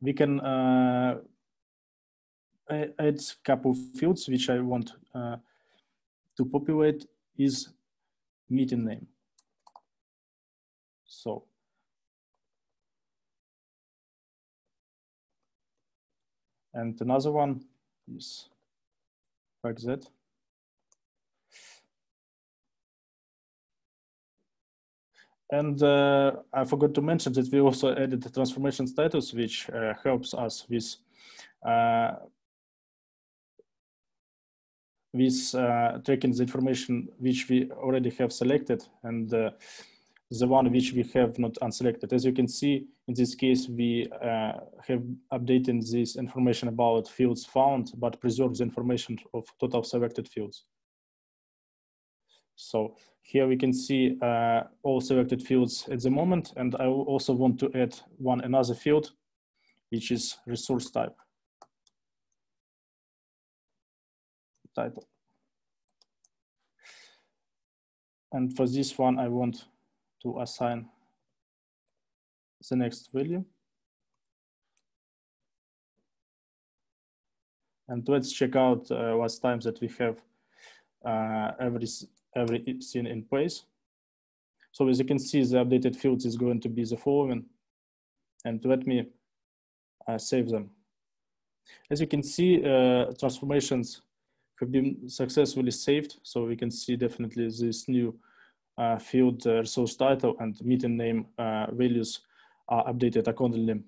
we can uh, add a couple fields which I want uh, to populate is meeting name. So and another one is like that. And uh, I forgot to mention that we also added the transformation status, which uh, helps us with uh, with uh, tracking the information which we already have selected and uh, the one which we have not unselected. As you can see, in this case, we uh, have updated this information about fields found, but preserves the information of total selected fields. So here we can see uh, all selected fields at the moment. And I also want to add one another field, which is resource type. Title. And for this one, I want to assign the next value. And let's check out uh, what times that we have uh, every every scene in place. So as you can see, the updated fields is going to be the following. And let me uh, save them. As you can see, uh, transformations have been successfully saved. So we can see definitely this new uh, field uh, resource title and meeting name uh, values are updated accordingly.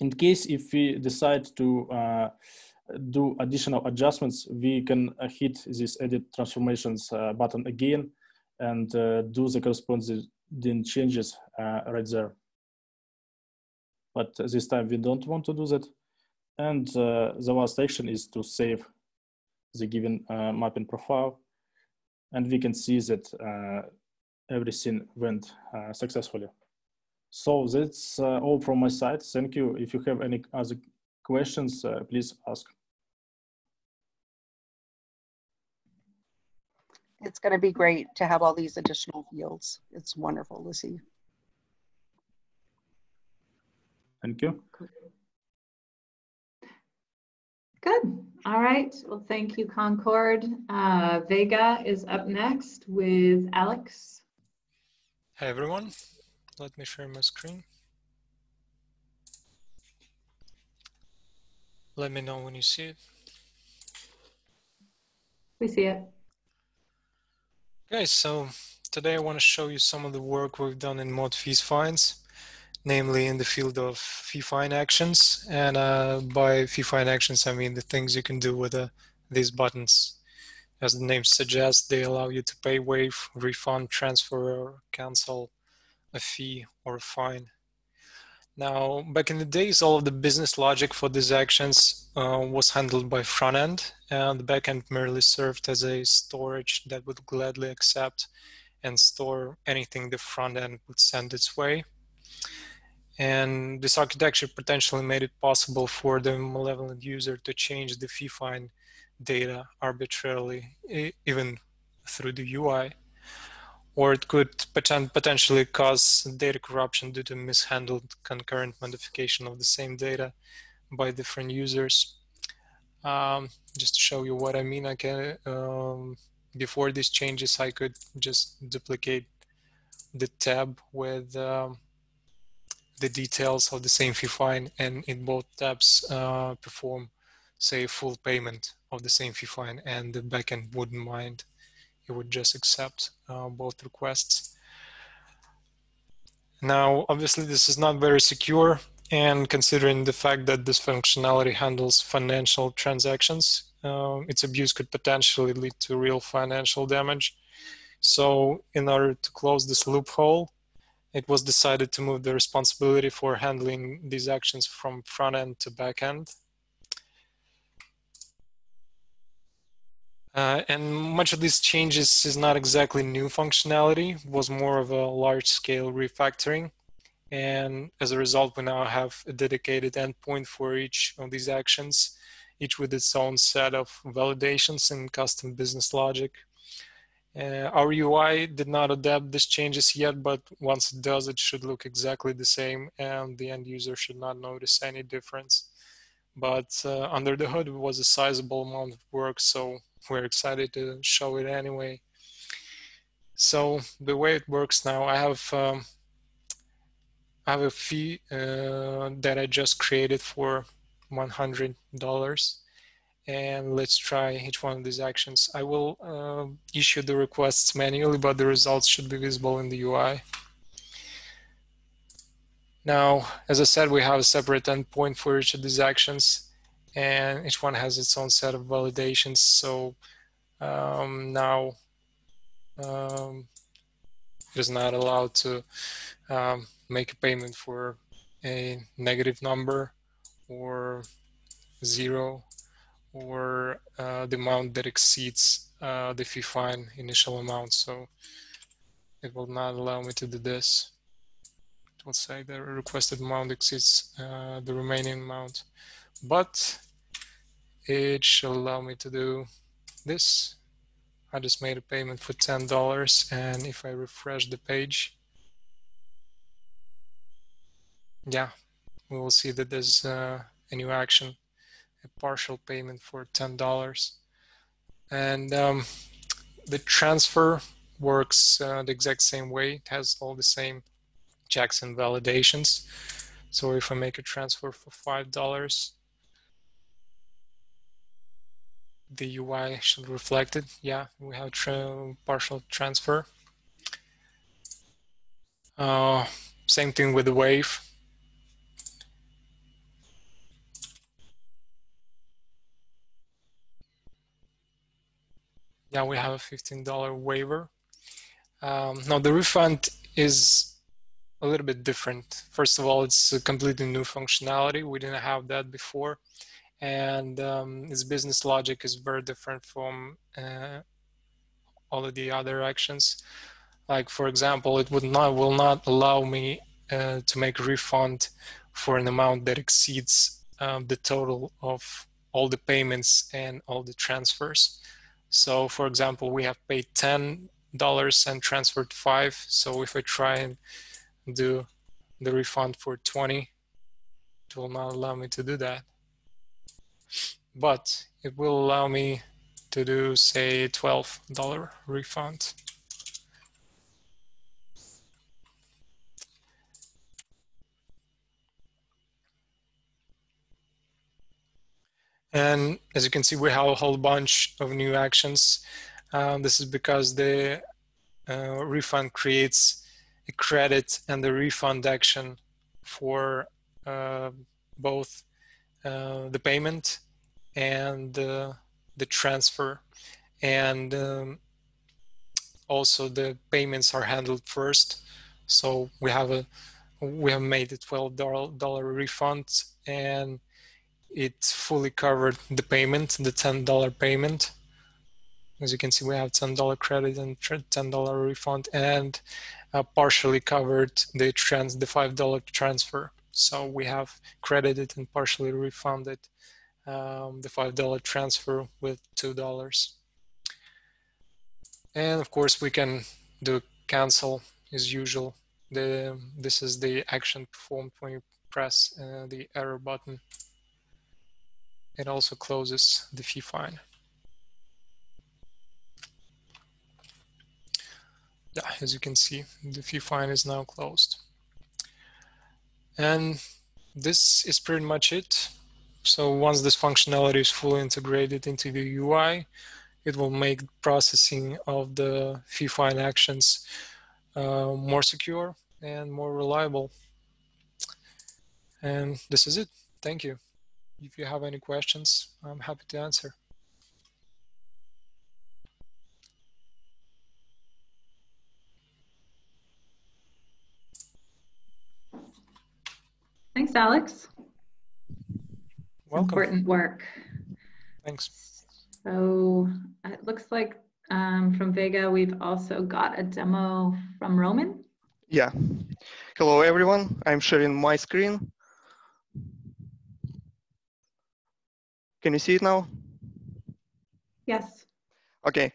In case if we decide to uh, do additional adjustments, we can uh, hit this edit transformations uh, button again and uh, do the corresponding changes right there. But this time we don't want to do that. And the last action is to save the given mapping profile. And we can see that everything went successfully. So that's uh, all from my side. Thank you. If you have any other questions, uh, please ask. It's going to be great to have all these additional fields. It's wonderful to see. Thank you. Good. All right. Well, thank you, Concord. Uh, Vega is up next with Alex. Hi, everyone. Let me share my screen. Let me know when you see it. We see it. Okay, so today I want to show you some of the work we've done in mod fees fines, namely in the field of fee fine actions. And uh, by fine actions, I mean the things you can do with uh, these buttons. As the name suggests, they allow you to pay, waive, refund, transfer, or cancel a fee or a fine. Now, back in the days, all of the business logic for these actions uh, was handled by front end, and the backend merely served as a storage that would gladly accept and store anything the front end would send its way. And this architecture potentially made it possible for the malevolent user to change the fee-fine data arbitrarily, even through the UI or it could potentially cause data corruption due to mishandled concurrent modification of the same data by different users. Um, just to show you what I mean, I can um, before these changes, I could just duplicate the tab with um, the details of the same fee fine and in both tabs uh, perform say full payment of the same fee fine and the backend wouldn't mind it would just accept uh, both requests. Now, obviously, this is not very secure, and considering the fact that this functionality handles financial transactions, uh, its abuse could potentially lead to real financial damage. So, in order to close this loophole, it was decided to move the responsibility for handling these actions from front end to back end Uh, and much of these changes is not exactly new functionality, was more of a large scale refactoring. And as a result, we now have a dedicated endpoint for each of these actions, each with its own set of validations and custom business logic. Uh, our UI did not adapt these changes yet, but once it does, it should look exactly the same and the end user should not notice any difference. But uh, under the hood, it was a sizable amount of work, so we're excited to show it anyway. So the way it works now, I have um, I have a fee uh, that I just created for $100 and let's try each one of these actions. I will uh, issue the requests manually, but the results should be visible in the UI. Now, as I said, we have a separate endpoint for each of these actions and each one has its own set of validations. So um, now um, it is not allowed to um, make a payment for a negative number or zero or uh, the amount that exceeds uh, the fee fine initial amount. So it will not allow me to do this. It will say the requested amount exceeds uh, the remaining amount but it should allow me to do this. I just made a payment for $10 and if I refresh the page, yeah, we will see that there's uh, a new action, a partial payment for $10. And um, the transfer works uh, the exact same way. It has all the same checks and validations. So if I make a transfer for $5, the UI should reflect it. Yeah, we have tra partial transfer. Uh, same thing with the waive. Yeah, we have a $15 waiver. Um, now the refund is a little bit different. First of all, it's a completely new functionality. We didn't have that before and um, its business logic is very different from uh, all of the other actions. Like for example, it would not will not allow me uh, to make refund for an amount that exceeds um, the total of all the payments and all the transfers. So for example, we have paid ten dollars and transferred five. So if I try and do the refund for 20, it will not allow me to do that but it will allow me to do say $12 refund. And as you can see, we have a whole bunch of new actions. Um, this is because the uh, refund creates a credit and the refund action for uh, both uh, the payment and uh, the transfer and um, also the payments are handled first so we have a we have made a $12 refund and it fully covered the payment, the $10 payment. As you can see, we have $10 credit and $10 refund and uh, partially covered the trans the $5 transfer. So we have credited and partially refunded um, the $5 transfer with $2. And of course, we can do cancel as usual. The, this is the action performed when you press uh, the error button. It also closes the fee fine. Yeah, as you can see, the fee fine is now closed. And this is pretty much it. So once this functionality is fully integrated into the UI, it will make processing of the fee fine actions uh, more secure and more reliable. And this is it. Thank you. If you have any questions, I'm happy to answer. Thanks, Alex. Welcome. Important work. Thanks. So it looks like um, from Vega, we've also got a demo from Roman. Yeah. Hello, everyone. I'm sharing my screen. Can you see it now? Yes. Okay.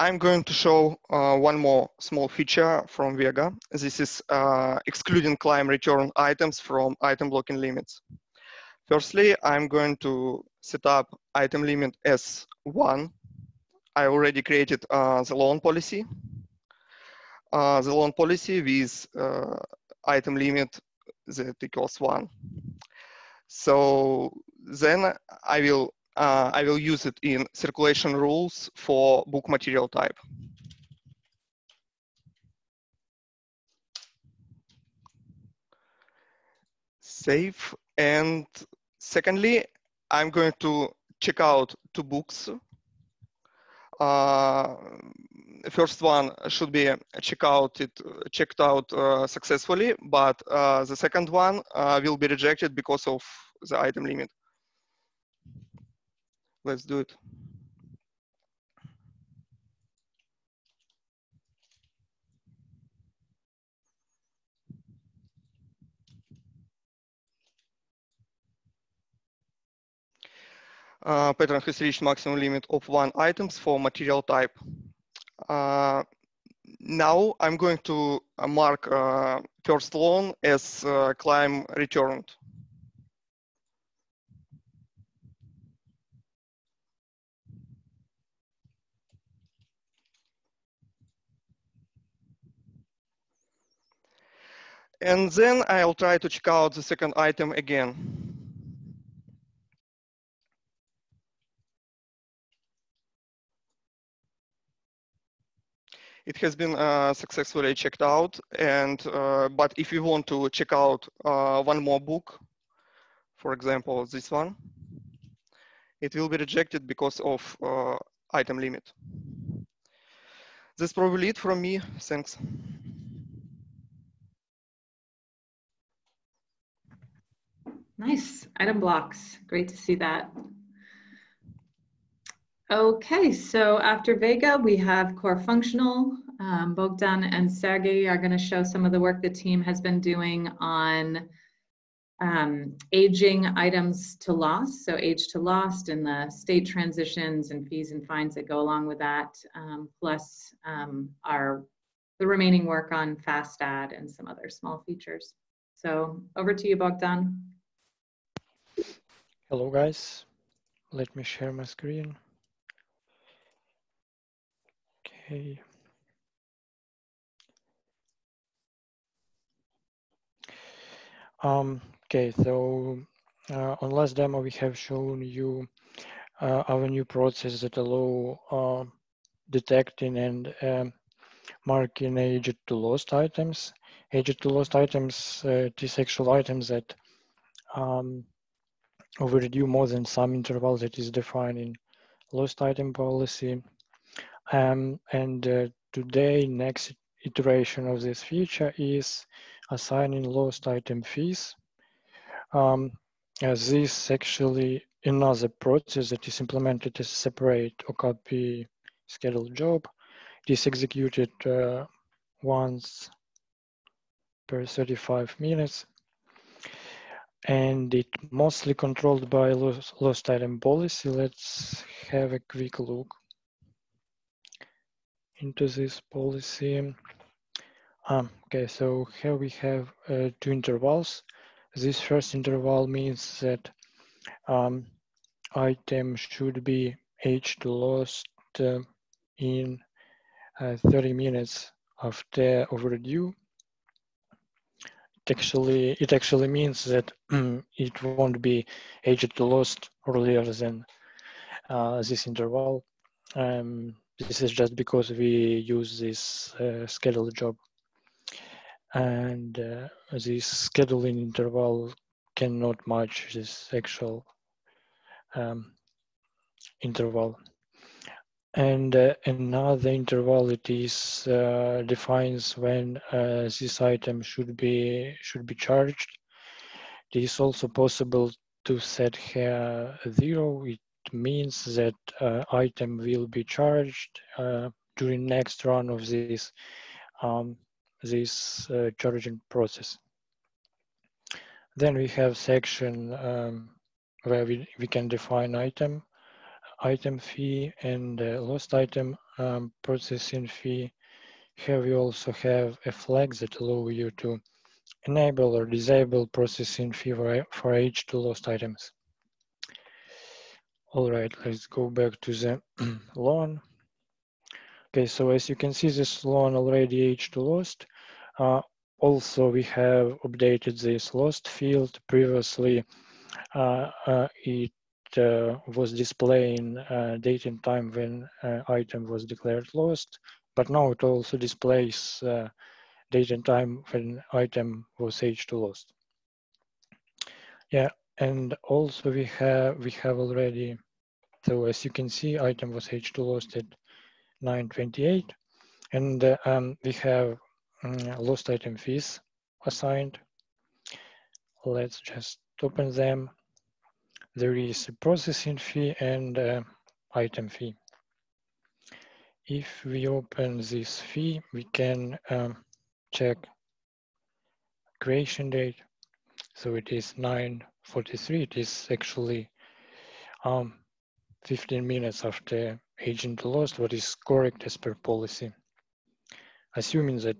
I'm going to show uh, one more small feature from Vega. This is uh, excluding claim return items from item blocking limits. Firstly, I'm going to set up item limit as one. I already created uh, the loan policy. Uh, the loan policy with uh, item limit that equals one. So then I will uh, I will use it in circulation rules for book material type. Save. And secondly, I'm going to check out two books. Uh, first one should be check out it checked out uh, successfully, but uh, the second one uh, will be rejected because of the item limit. Let's do it. Uh, Patron has reached maximum limit of one items for material type. Uh, now I'm going to mark uh, first loan as uh, claim returned. And then I'll try to check out the second item again. It has been uh, successfully checked out. And uh, But if you want to check out uh, one more book, for example, this one, it will be rejected because of uh, item limit. That's probably it from me. Thanks. Nice, item blocks. Great to see that. Okay, so after Vega, we have core functional. Um, Bogdan and Sergey are going to show some of the work the team has been doing on um, aging items to loss, so age to lost and the state transitions and fees and fines that go along with that, um, plus um, our the remaining work on fast add and some other small features. So over to you, Bogdan. Hello guys, let me share my screen. Okay. Um, okay, so uh, on last demo we have shown you uh, our new process that allow uh, detecting and um, marking aged to lost items. Aged to lost items, uh, these actual items that um, overdue more than some interval that is defined in lost item policy. Um, and uh, today, next iteration of this feature is assigning lost item fees. Um, as this actually another process that is implemented as a separate Okapi scheduled job. It is executed uh, once per 35 minutes and it mostly controlled by lost, item policy. Let's have a quick look into this policy. Um, okay, so here we have uh, two intervals. This first interval means that um, item should be aged lost uh, in uh, 30 minutes after overdue. Actually, it actually means that it won't be aged to lost earlier than uh, this interval. Um, this is just because we use this uh, job and uh, this scheduling interval cannot match this actual um, interval. And uh, another interval it is uh, defines when uh, this item should be should be charged. It is also possible to set here zero. It means that uh, item will be charged uh, during next run of this um, this uh, charging process. Then we have section um, where we, we can define item, item fee and lost item um, processing fee. Here we also have a flag that allow you to enable or disable processing fee for, aged to lost items. All right, let's go back to the loan. Okay, so as you can see, this loan already aged to lost. Uh, also, we have updated this lost field. Previously, uh, uh, it was displaying uh, date and time when uh, item was declared lost, but now it also displays date and time when item was aged to lost. Yeah, and also we have we have already so as you can see item was aged to lost at 928 and uh, um, we have um, lost item fees assigned let's just open them there is a processing fee and uh, item fee if we open this fee we can um, check creation date so it is 943 it is actually um, 15 minutes after agent lost, what is correct as per policy. Assuming that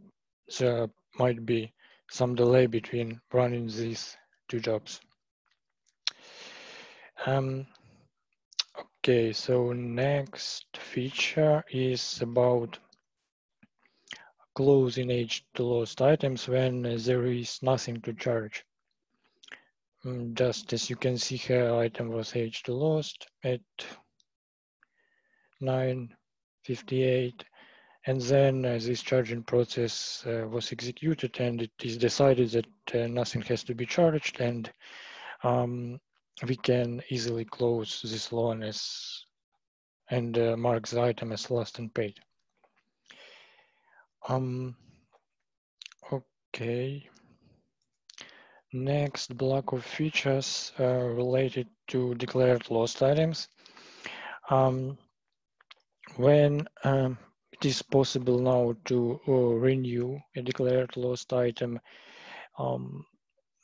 there might be some delay between running these two jobs. Um, okay, so next feature is about closing age to lost items when there is nothing to charge. Mm, just as you can see here, item was age to lost at 958 and then uh, this charging process uh, was executed and it is decided that uh, nothing has to be charged and um, we can easily close this loan as and uh, mark the item as lost and paid. Um, okay. Next block of features uh, related to declared lost items. Um, when um, it is possible now to uh, renew a declared lost item, um,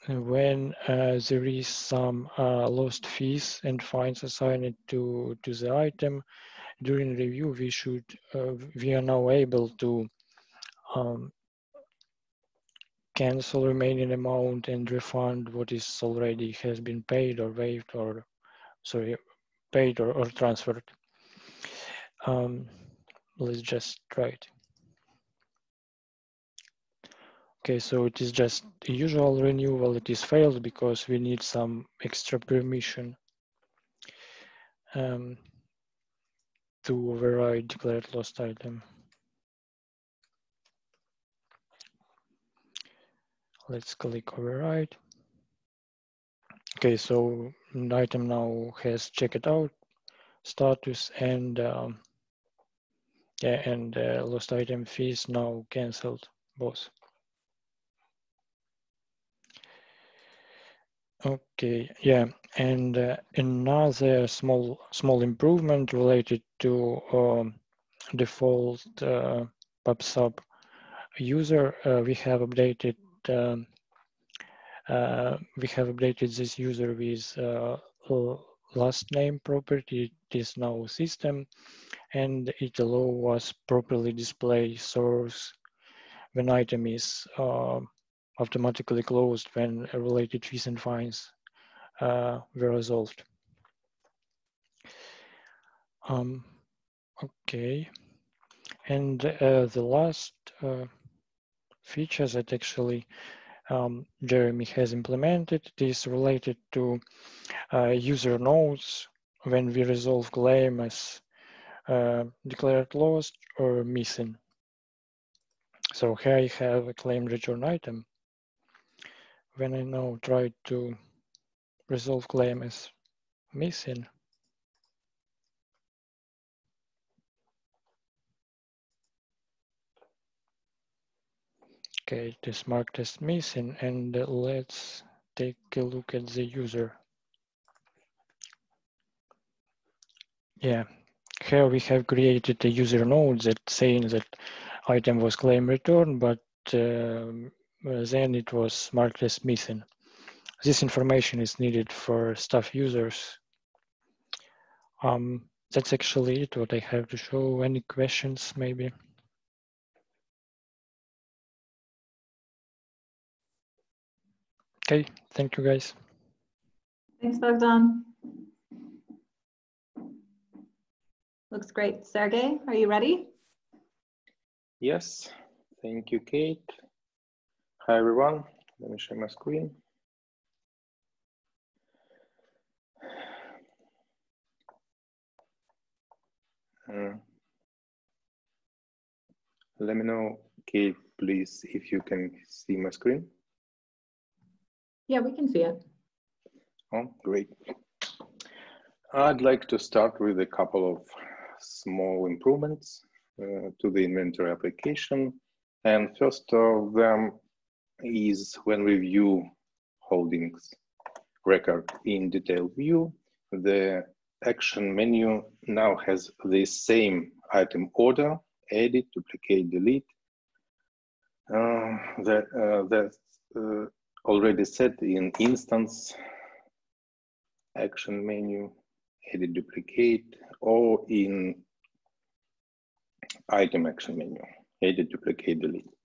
when uh, there is some uh, lost fees and fines assigned to, to the item, during review we should, uh, we are now able to um, cancel remaining amount and refund what is already has been paid or waived or sorry paid or, or transferred um, let's just try it. Okay, so it is just usual renewal. It is failed because we need some extra permission um, to override declared lost item. Let's click override. Okay, so item now has checked out status and um, yeah, and uh, lost item fees now cancelled both. Okay, yeah, and uh, another small small improvement related to um, default uh, PubSub user, uh, we have updated um, uh, we have updated this user with uh, last name property. It is now system, and it allows us properly display source when item is uh, automatically closed when related fees and fines uh, were resolved. Um, okay, and uh, the last uh, feature that actually um, Jeremy has implemented is related to uh, user notes when we resolve claim as uh, declared lost or missing. So here I have a claim return item. When I now try to resolve claim as missing, Okay, this marked as missing and let's take a look at the user. Yeah, here we have created a user note that saying that item was claim returned, but um, then it was marked as missing. This information is needed for staff users. Um, that's actually it, what I have to show. Any questions maybe? Okay, thank you guys. Thanks, Bogdan. Looks great. Sergey, are you ready? Yes, thank you, Kate. Hi, everyone. Let me share my screen. Uh, let me know, Kate, please, if you can see my screen. Yeah, we can see it. Oh, great. I'd like to start with a couple of small improvements uh, to the inventory application. And first of them is when we view holdings record in detail view, the action menu now has the same item order, edit, duplicate, delete. Uh, that, uh, that uh, already set in instance action menu, edit duplicate, or in item action menu, edit duplicate delete.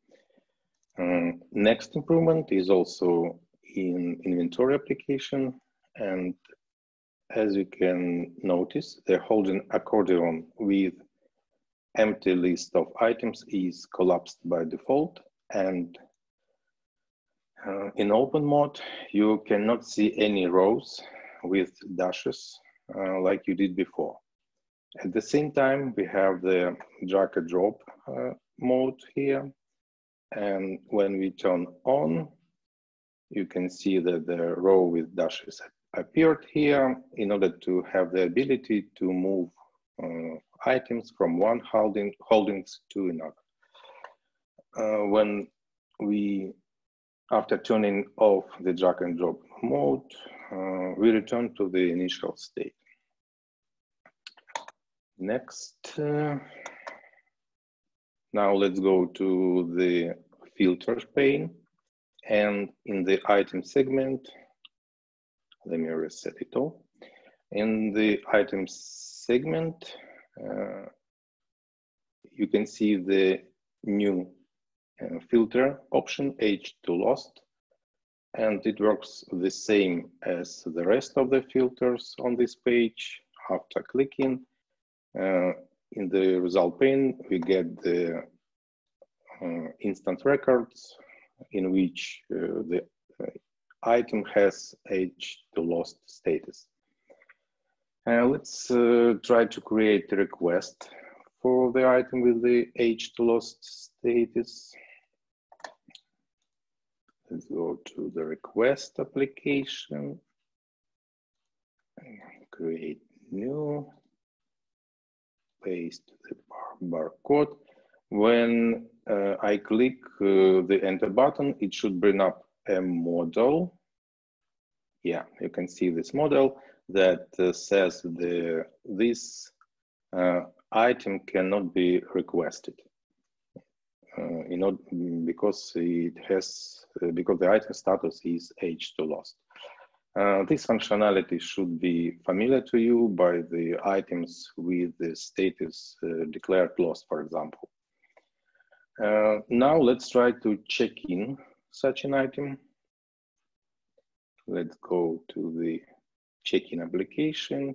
Um, next improvement is also in inventory application. And as you can notice, the holding accordion with empty list of items is collapsed by default and uh, in open mode, you cannot see any rows with dashes uh, like you did before. At the same time, we have the drag and drop uh, mode here. And when we turn on, you can see that the row with dashes appeared here in order to have the ability to move uh, items from one holding holdings to another. Uh, when we after turning off the drag and drop mode, uh, we return to the initial state. Next, uh, now let's go to the filters pane and in the item segment, let me reset it all. In the item segment, uh, you can see the new uh, filter option aged to lost and it works the same as the rest of the filters on this page. After clicking uh, in the result pane, we get the uh, instance records in which uh, the uh, item has aged to lost status. Uh, let's try to create a request for the item with the aged to lost status. Let's go to the request application, create new, paste the bar barcode. When uh, I click uh, the enter button, it should bring up a modal yeah, you can see this modal that uh, says the this uh, item cannot be requested. Uh, you know, because it has uh, because the item status is aged to lost. Uh, this functionality should be familiar to you by the items with the status uh, declared lost, for example. Uh, now let's try to check in such an item. Let's go to the check-in application,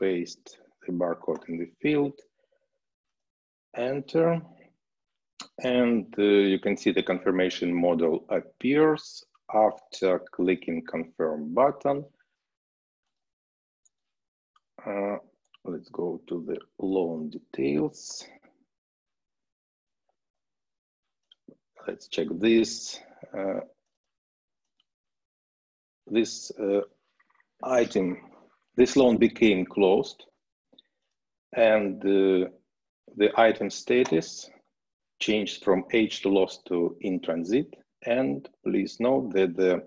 paste the barcode in the field, enter, and uh, you can see the confirmation modal appears after clicking confirm button. Uh, let's go to the loan details. Let's check this. Uh, this uh, item, this loan became closed and uh, the item status changed from aged to lost to in transit. And please note that the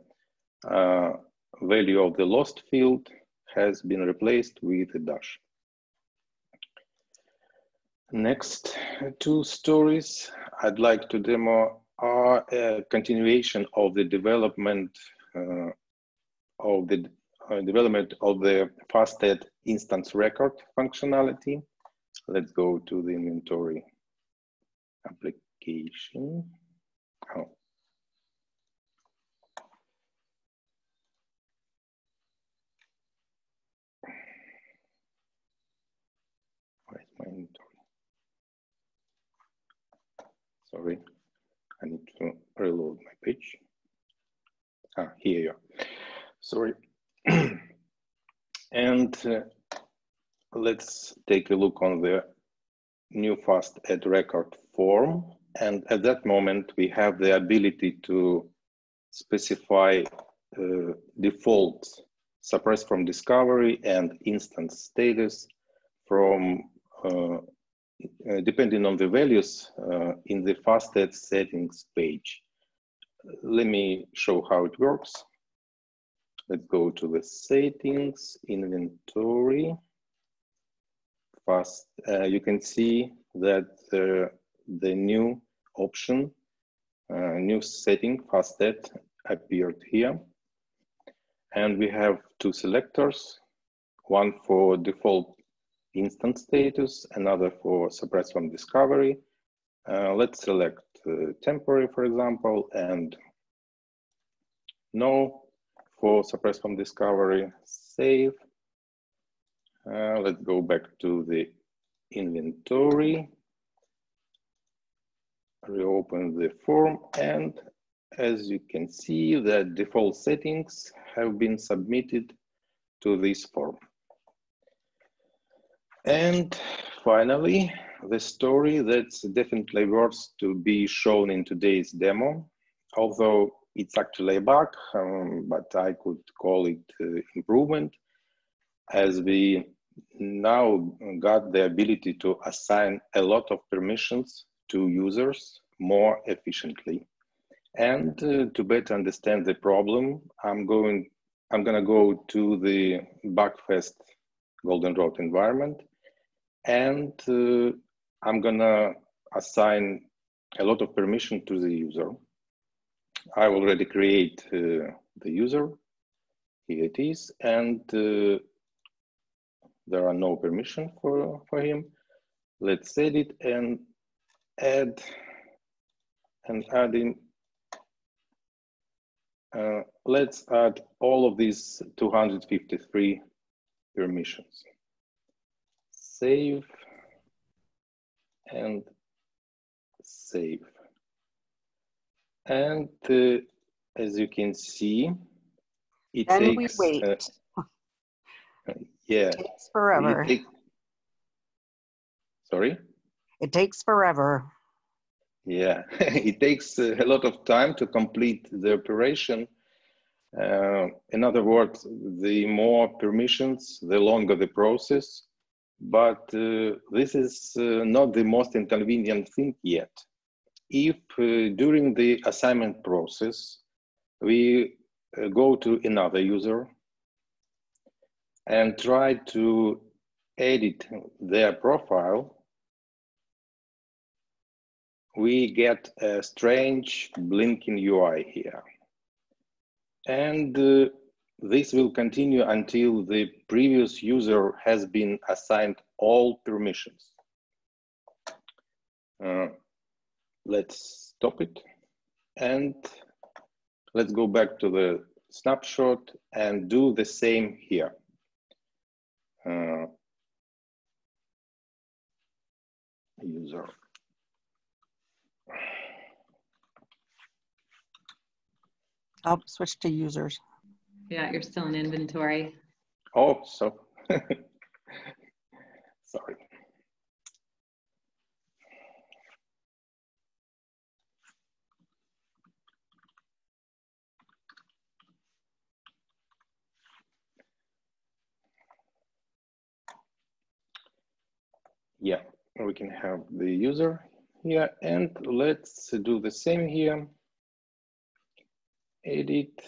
uh, value of the lost field has been replaced with a dash. Next two stories I'd like to demo are a continuation of the development uh, of the uh, development of the FastAdd instance record functionality. Let's go to the inventory application. Oh. Where's my inventory? Sorry, I need to reload my page. Ah, here you are. Sorry. and uh, let's take a look on the new fast add record form. And at that moment, we have the ability to specify uh, default suppress from discovery and instance status from uh, uh, depending on the values uh, in the FastAdd settings page. Let me show how it works. Let's go to the settings, inventory. Fast, uh, you can see that uh, the new option, uh, new setting, FastAdd, appeared here. And we have two selectors, one for default instance status, another for suppress from discovery. Uh, let's select uh, temporary, for example, and no for suppress from discovery, save. Uh, let's go back to the inventory, reopen the form, and as you can see, the default settings have been submitted to this form. And finally, the story that's definitely worth to be shown in today's demo, although it's actually a bug, um, but I could call it uh, improvement as we now got the ability to assign a lot of permissions to users more efficiently. And uh, to better understand the problem, I'm going, I'm gonna go to the Bugfest Goldenrod environment and uh, I'm gonna assign a lot of permission to the user. I already create uh, the user, here it is, and uh, there are no permission for, for him. Let's edit and add and add in, uh, let's add all of these 253 permissions. Save and save. And uh, as you can see, it then takes. we wait. Uh, yeah. It takes forever. It take, sorry? It takes forever. Yeah, it takes a lot of time to complete the operation. Uh, in other words, the more permissions, the longer the process. But uh, this is uh, not the most inconvenient thing yet. If uh, during the assignment process, we go to another user and try to edit their profile, we get a strange blinking UI here. And uh, this will continue until the previous user has been assigned all permissions. Uh, let's stop it and let's go back to the snapshot and do the same here. Uh, user. I'll switch to users. Yeah, you're still in inventory. Oh, so sorry. Yeah, we can have the user here and let's do the same here. Edit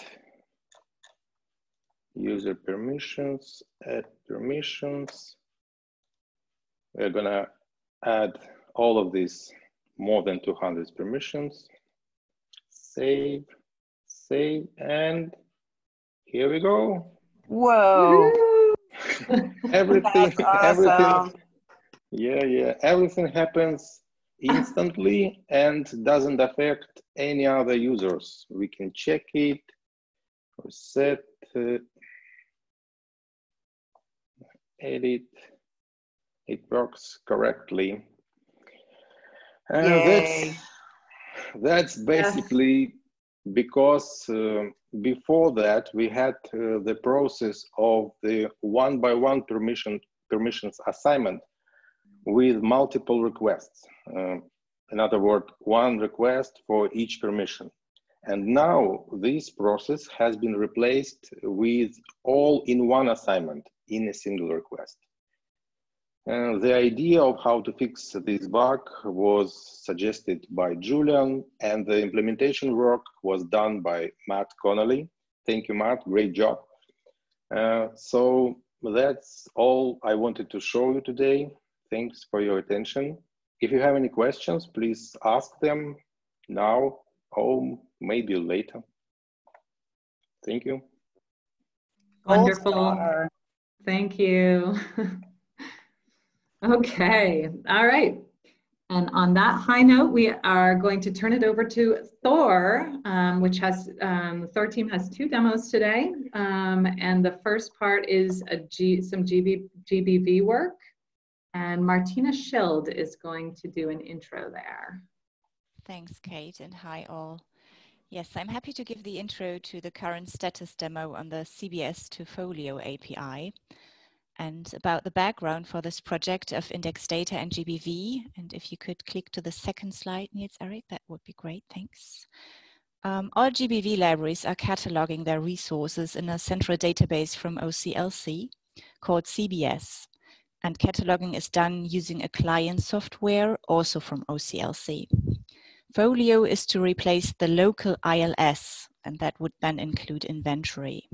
user permissions, add permissions. We're gonna add all of these more than 200 permissions. Save, save, and here we go. Whoa. everything, That's everything, yeah, yeah, everything happens instantly and doesn't affect any other users. We can check it, reset, uh, edit, it works correctly. And that's, that's basically because uh, before that we had uh, the process of the one by one permission permissions assignment with multiple requests. Uh, in other words, one request for each permission. And now this process has been replaced with all in one assignment in a single request. Uh, the idea of how to fix this bug was suggested by Julian, and the implementation work was done by Matt Connolly. Thank you, Matt. Great job. Uh, so that's all I wanted to show you today. Thanks for your attention. If you have any questions, please ask them now or maybe later. Thank you. Wonderful. Thank you. okay. All right. And on that high note, we are going to turn it over to Thor, um, which has, um, the Thor team has two demos today. Um, and the first part is a G, some GB, GBV work. And Martina Schild is going to do an intro there. Thanks, Kate, and hi all. Yes, I'm happy to give the intro to the current status demo on the CBS to Folio API and about the background for this project of index data and GBV. And if you could click to the second slide, Niels Erik, that would be great, thanks. Um, all GBV libraries are cataloging their resources in a central database from OCLC called CBS. And cataloging is done using a client software also from OCLC. Folio is to replace the local ILS, and that would then include inventory.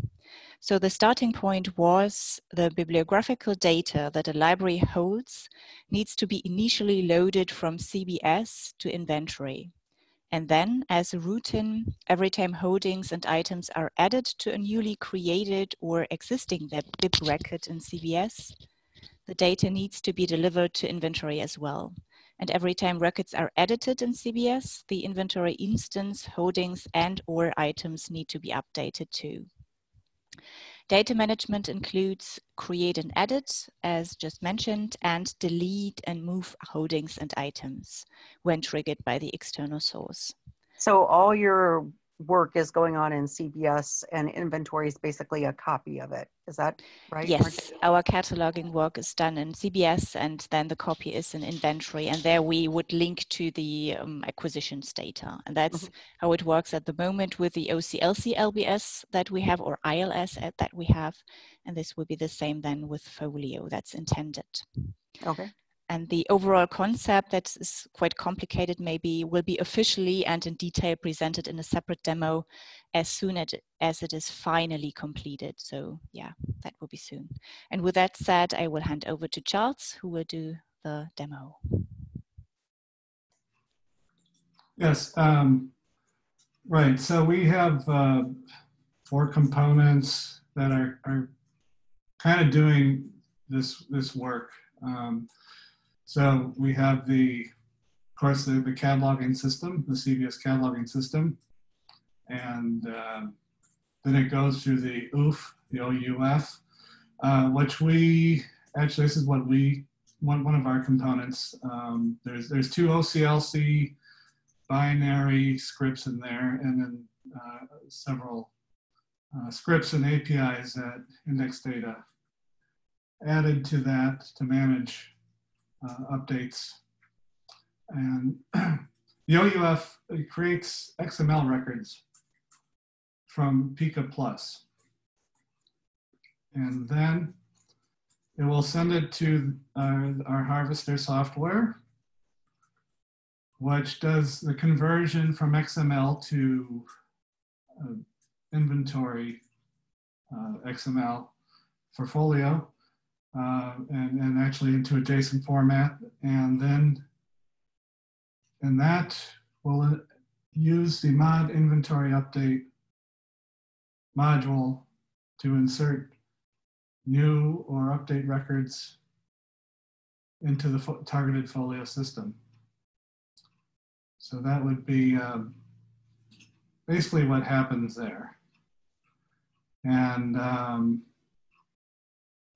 So the starting point was the bibliographical data that a library holds needs to be initially loaded from CBS to inventory. And then, as a routine, every time holdings and items are added to a newly created or existing bib record in CBS, the data needs to be delivered to inventory as well. And every time records are edited in CBS, the inventory instance, holdings, and or items need to be updated too. Data management includes create and edit, as just mentioned, and delete and move holdings and items when triggered by the external source. So all your work is going on in CBS and inventory is basically a copy of it. Is that right? Yes, our cataloging work is done in CBS and then the copy is in inventory and there we would link to the um, acquisitions data. And that's mm -hmm. how it works at the moment with the OCLC LBS that we have or ILS that we have. And this will be the same then with Folio that's intended. Okay. And the overall concept that is quite complicated maybe will be officially and in detail presented in a separate demo as soon as it is finally completed. So yeah, that will be soon. And with that said, I will hand over to Charles who will do the demo. Yes, um, right. So we have uh, four components that are, are kind of doing this, this work. Um, so we have the, of course, the, the cataloging system, the CBS cataloging system. And uh, then it goes through the OOF, the OUF, uh, which we, actually this is what we, one, one of our components. Um, there's, there's two OCLC binary scripts in there and then uh, several uh, scripts and APIs that index data added to that to manage updates. And the OUF creates XML records from Pica Plus. And then it will send it to our, our harvester software, which does the conversion from XML to uh, inventory uh, XML for Folio uh, and, and actually into a JSON format. And then, and that will use the mod inventory update module to insert new or update records into the fo targeted folio system. So that would be um, basically what happens there. And um,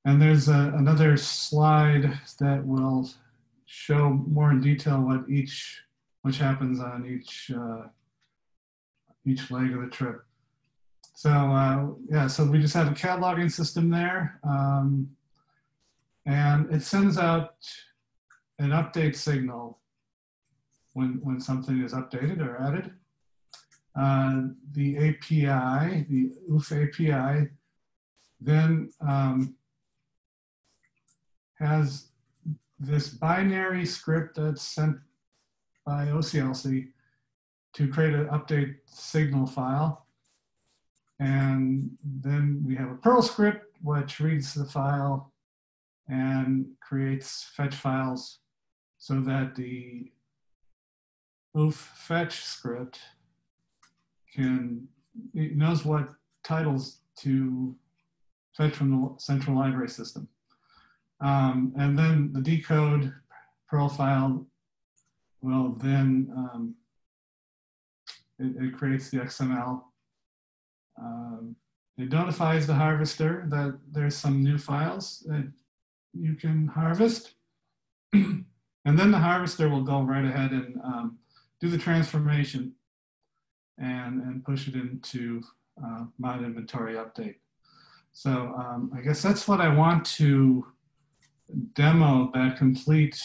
and there's a, another slide that will show more in detail what each, which happens on each, uh, each leg of the trip. So uh, yeah, so we just have a cataloging system there. Um, and it sends out an update signal when, when something is updated or added. Uh, the API, the OOF API, then um, has this binary script that's sent by OCLC to create an update signal file. And then we have a Perl script which reads the file and creates fetch files so that the OOF fetch script can, it knows what titles to fetch from the central library system. Um, and then the decode profile will then, um, it, it, creates the XML. Um, it notifies the harvester that there's some new files that you can harvest. and then the harvester will go right ahead and um, do the transformation and, and push it into uh, mod inventory update. So um, I guess that's what I want to demo that complete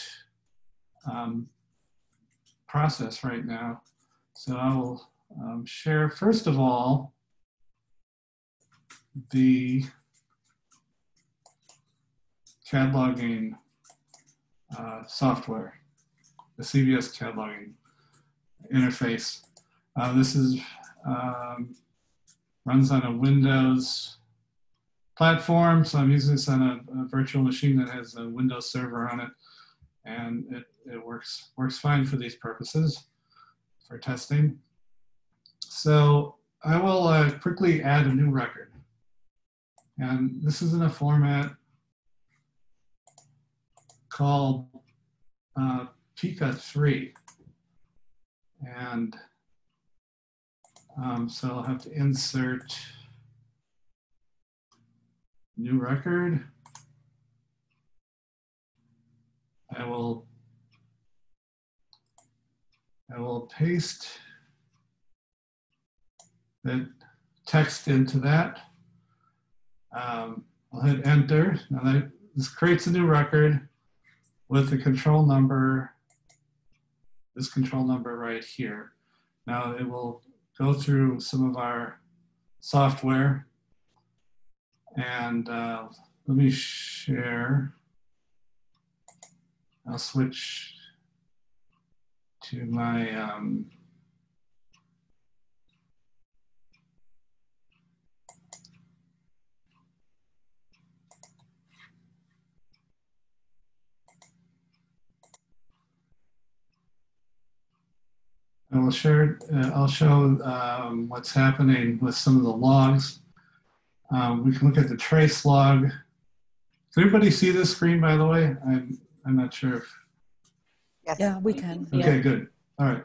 um, process right now. So I will um, share, first of all, the cataloging uh, software, the CBS cataloging interface. Uh, this is um, runs on a Windows platform. So I'm using this on a, a, virtual machine that has a Windows server on it. And it, it works, works fine for these purposes for testing. So I will uh, quickly add a new record. And this is in a format called uh, Pica 3. And um, so I'll have to insert new record. I will I will paste that text into that. Um, I'll hit enter. Now that this creates a new record with the control number, this control number right here. Now it will go through some of our software and uh, let me share. I'll switch to my um, I will share, uh, I'll show um, what's happening with some of the logs. Um, we can look at the trace log. Can everybody see this screen, by the way? I'm, I'm not sure if. Yes. Yeah, we can. Okay, good. All right.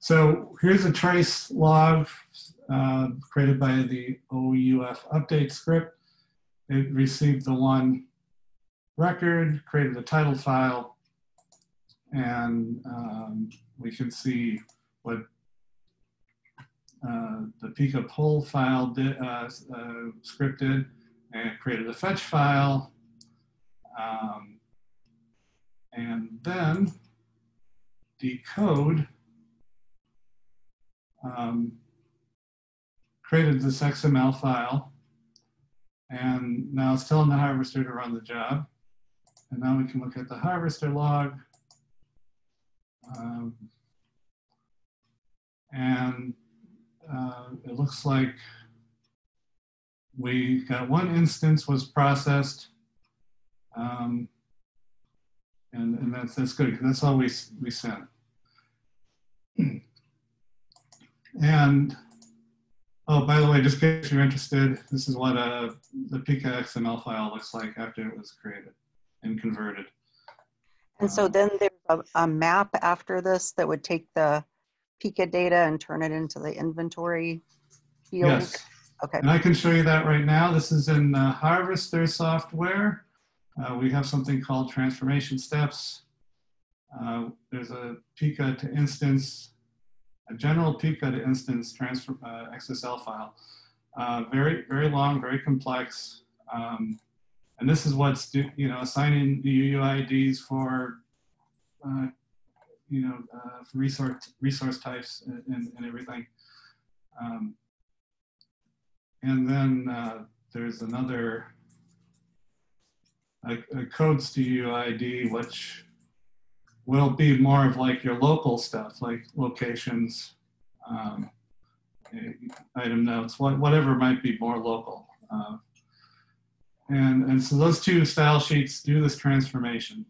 So here's a trace log uh, created by the OUF update script. It received the one record, created the title file, and um, we can see what uh, the Pica pull file uh, uh, scripted and created a fetch file. Um, and then decode um, created this XML file. And now it's telling the harvester to run the job. And now we can look at the harvester log. Um, and uh, it looks like we got one instance was processed. Um, and, and that's, that's good because that's all we, we sent. and, oh, by the way, just in case you're interested, this is what a, the Pica XML file looks like after it was created and converted. And so then there's a, a map after this that would take the Pica data and turn it into the inventory field? Yes. Okay. And I can show you that right now. This is in uh, Harvester software. Uh, we have something called transformation steps. Uh, there's a Pica to instance, a general Pica to instance transfer uh, XSL file. Uh, very, very long, very complex. Um, and this is what's, do, you know, assigning the UUIDs for uh, you know, uh, resource resource types and, and everything. Um, and then uh, there's another a, a codes to UID, which will be more of like your local stuff, like locations, um, item notes, what, whatever might be more local. Uh, and, and so those two style sheets do this transformation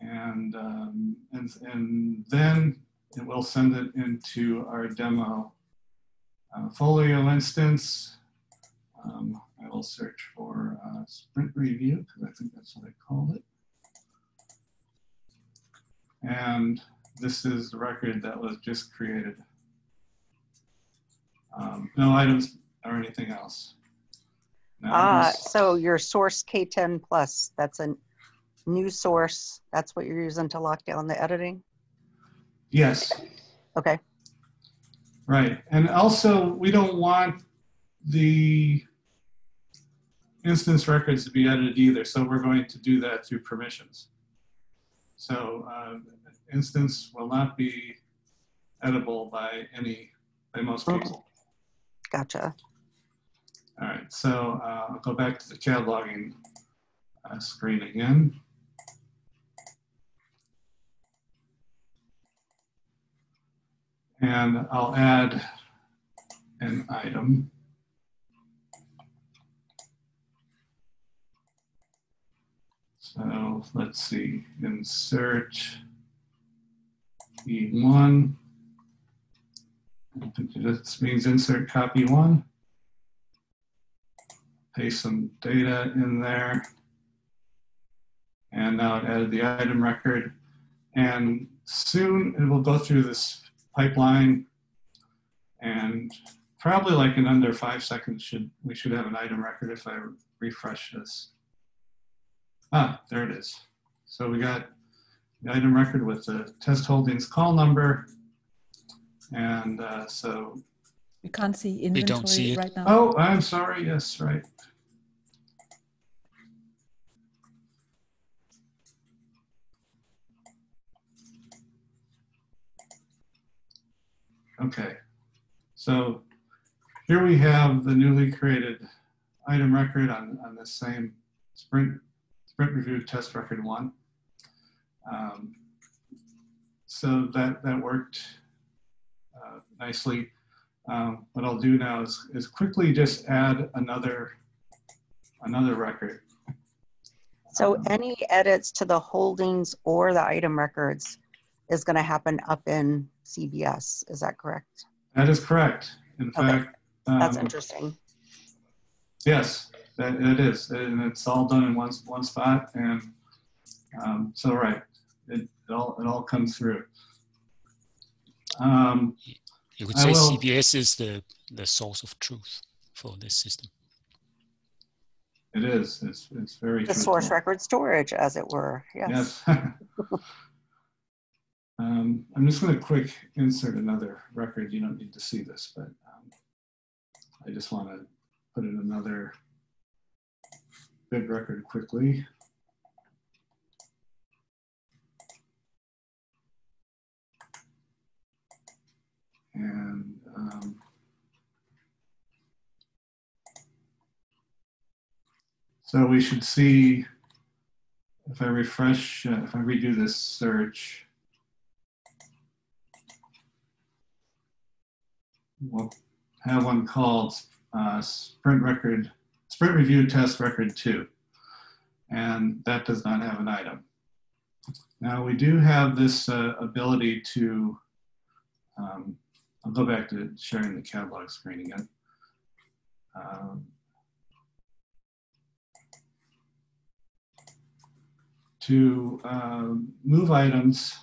and, um, and, and then it will send it into our demo uh, folio instance. Um, I will search for uh, sprint review because I think that's what I called it. And this is the record that was just created. Um, no items or anything else. Ah, so your source K10 plus, that's a new source. That's what you're using to lock down the editing? yes. Okay. Right. And also, we don't want the instance records to be edited either. So we're going to do that through permissions. So uh, instance will not be editable by any, by most people. Gotcha. All right. So uh, I'll go back to the cataloging uh, screen again. And I'll add an item. So let's see, insert E1. This means insert copy one. Paste some data in there. And now it added the item record. And soon it will go through this pipeline and probably like in under five seconds should we should have an item record if I refresh this. Ah, there it is. So we got the item record with the test holdings call number. And uh, so, You can't see We inventory don't see it. right now. oh, I'm sorry. Yes, right. Okay, so here we have the newly created item record on, on this same sprint, sprint review test record one. Um, so that, that worked uh, nicely. Um, what I'll do now is, is quickly just add another, another record. So any edits to the holdings or the item records is going to happen up in CBS. Is that correct? That is correct. In Okay. fact, That's um, interesting. Yes, that it is, and it's all done in one one spot, and um, so right, it, it all it all comes through. Um, You could say will- CBS is the, the source of truth for this system. it is. It's it's very The truthful. source record storage, as it were. Yes. Yes. um, I'm just going to quick insert another record. You don't need to see this, but um, I just want to put in another bib record quickly. And um, so we should see if I refresh, uh, if I redo this search, we'll have one called uh, Sprint Record, Sprint Review Test Record 2. And that does not have an item. Now we do have this uh, ability to, um, I'll go back to sharing the catalog screen again. Um, to um, move items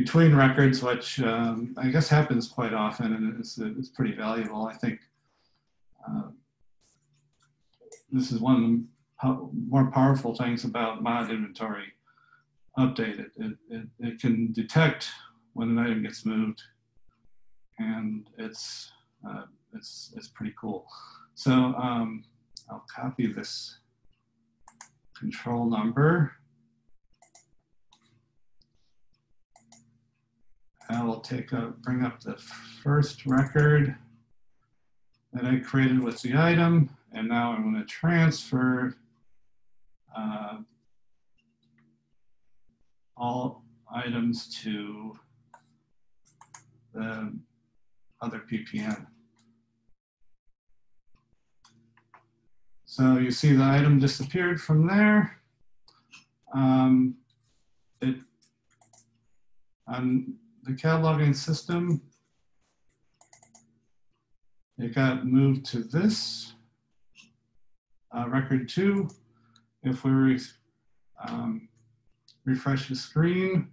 between records, which um, I guess happens quite often and it's, it's pretty valuable. I think uh, this is one of the more powerful things about mod inventory update. It, it, it, it can detect when an item gets moved and it's, uh, it's, it's pretty cool. So um, I'll copy this control number. I will take up, bring up the first record that I created with the item, and now I'm going to transfer uh, all items to the other PPN. So you see the item disappeared from there. Um, it on the cataloging system, it got moved to this uh, record two. If we re- um, refresh the screen,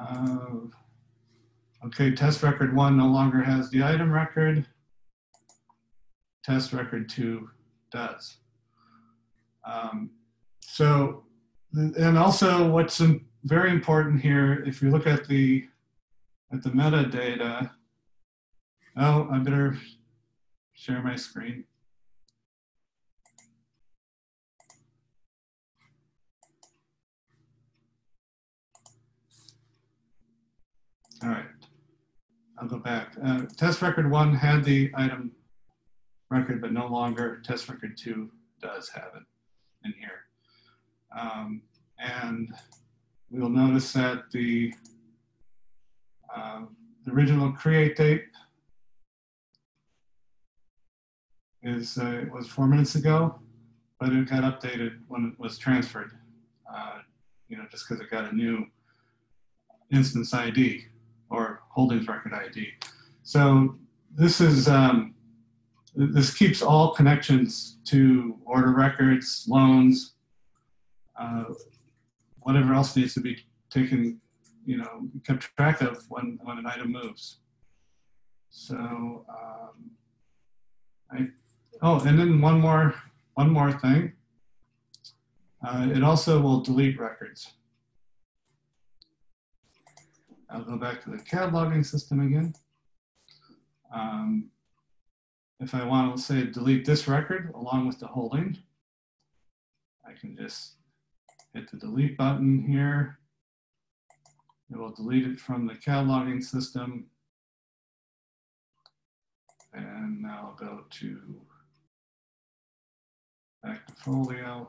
uh, okay, test record one no longer has the item record test record two does. Um, so, and also what's im- very important here, if you look at the at the metadata, oh, I better share my screen. All right, I'll go back. Uh, test record one had the item record, but no longer test record two does have it in here. Um, and we'll notice that the, uh, the original create date is uh, was four minutes ago, but it got updated when it was transferred. Uh, you know, just because it got a new instance ID or holdings record ID. So this is um, this keeps all connections to order records, loans, uh, whatever else needs to be taken, you know, kept track of when, when an item moves. So, um, I, oh, and then one more, one more thing. Uh, it also will delete records. I'll go back to the cataloging system again. Um, if I want to say delete this record along with the holding, I can just hit the delete button here. It will delete it from the cataloging system. And now I'll go to back to folio.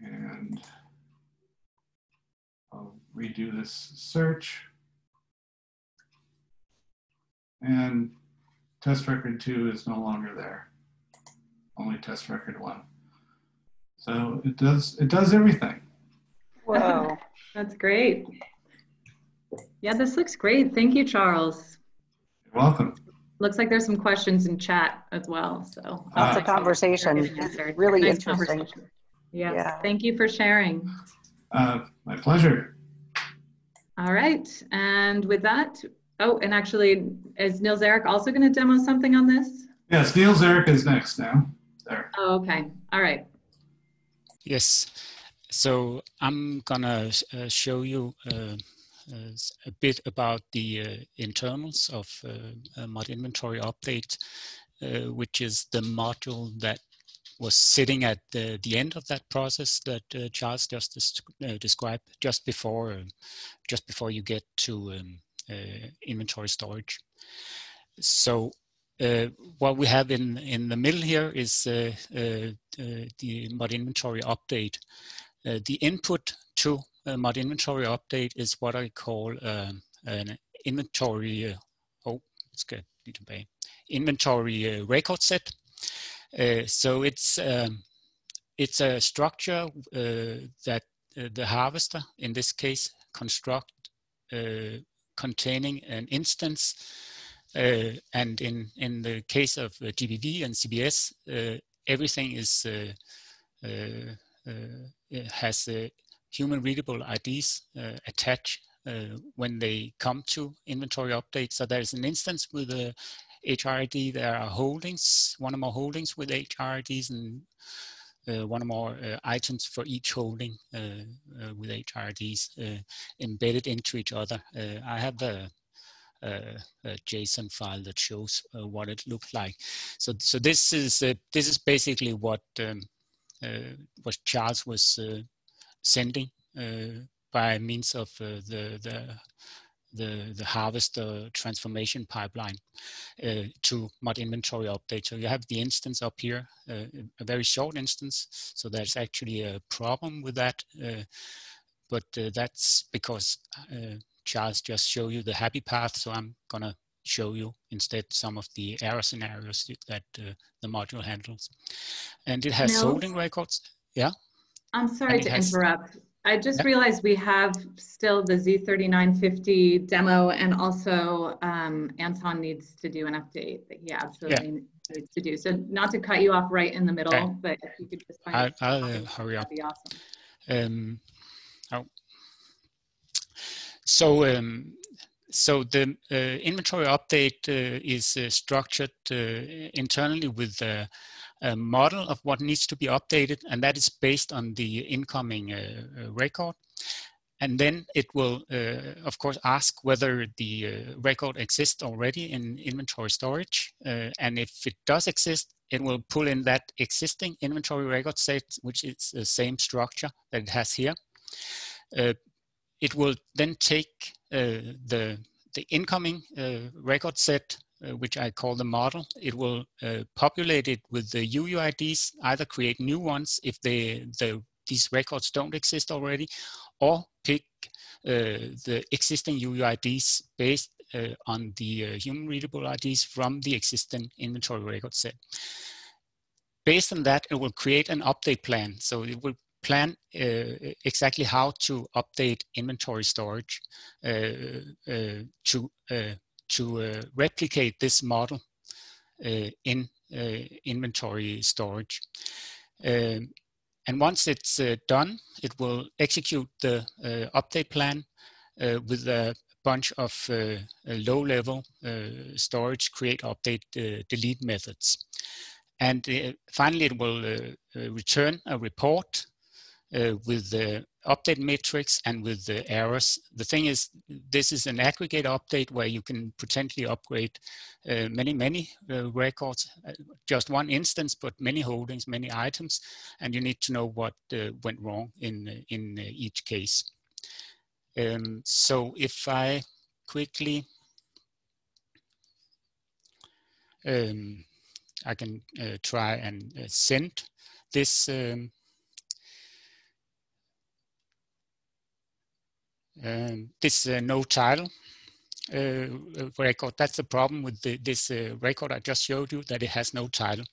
And I'll redo this search. And test record two is no longer there. Only test record one. So it does it does everything. Whoa. That's great. Yeah, this looks great. Thank you, Charles. You're welcome. Looks like there's some questions in chat as well. So Lots of conversation. Really Nice interesting. conversation. Yeah. Yeah. Thank you for sharing. Uh, my pleasure. All right. And with that, oh, and actually, is Niels Erik also going to demo something on this? Yes, Niels Erik is next now. There. Oh, okay. All right. Yes. So I'm gonna uh, show you uh, uh, a bit about the uh, internals of uh, uh, Mod Inventory Update, which is the module that was sitting at the, the end of that process that Charles just des- described just before, just before you get to um, inventory storage. So what we have in, in the middle here is uh, uh, uh, the mod inventory update. Uh, the input to uh, mod inventory update is what I call um, an inventory, uh, oh, it's good, need to pay, inventory uh, record set. Uh, so it's, um, it's a structure uh, that uh, the harvester, in this case, construct uh, containing an instance uh, and in, in the case of uh, GBV and CBS, uh, everything is uh, uh, uh, has uh, human readable IDs uh, attached uh, when they come to inventory update. So there's an instance with a HRID. There are holdings, one or more holdings with HRIDs and uh, one or more uh, items for each holding uh, uh, with HRDs uh, embedded into each other. Uh, I have a, a, a, JSON file that shows uh, what it looked like. So, so this is uh, this is basically what um, what Charles was sending by means of the the the, the harvester transformation pipeline uh, to mod inventory update. So you have the instance up here, uh, a very short instance. So there's actually a problem with that. Uh, but that's because Charles just showed you the happy path. So I'm gonna show you instead some of the error scenarios that the module handles. And it has Niels? holding records. Yeah. I'm sorry to has- interrupt. I just Yeah. realized we have still the Z3950 demo and also um, Anton needs to do an update that he absolutely needs to do. So not to cut you off right in the middle, Okay. but if you could just find I'll, I'll uh, hurry up. that'd be awesome. Um. So, um, so the uh, inventory update uh, is uh, structured uh, internally with a, a model of what needs to be updated, and that is based on the incoming uh, uh, record. And then it will, of course, ask whether the record exists already in inventory storage. And if it does exist, it will pull in that existing inventory record set, which is the same structure that it has here. It will then take uh, the, the incoming uh, record set, uh, which I call the model. It will populate it with the UUIDs, either create new ones if they, the, these records don't exist already, or pick uh, the existing UUIDs based uh, on the uh, human readable IDs from the existing inventory record set. Based on that, it will create an update plan. So it will plan uh, exactly how to update inventory storage uh, uh, to, uh, to uh, replicate this model uh, in inventory storage. Um, and once it's done, it will execute the update plan with a bunch of low-level storage create, update, delete methods. And uh, finally, it will uh, uh, return a report with the update matrix and with the errors. The thing is, this is an aggregate update where you can potentially upgrade many, many records, just one instance, but many holdings, many items, and you need to know what went wrong in, in each case. Um, so if I quickly um, I can uh, try and uh, send this um, this uh, no title uh, record. That's the problem with the, this uh, record I just showed you, that it has no title.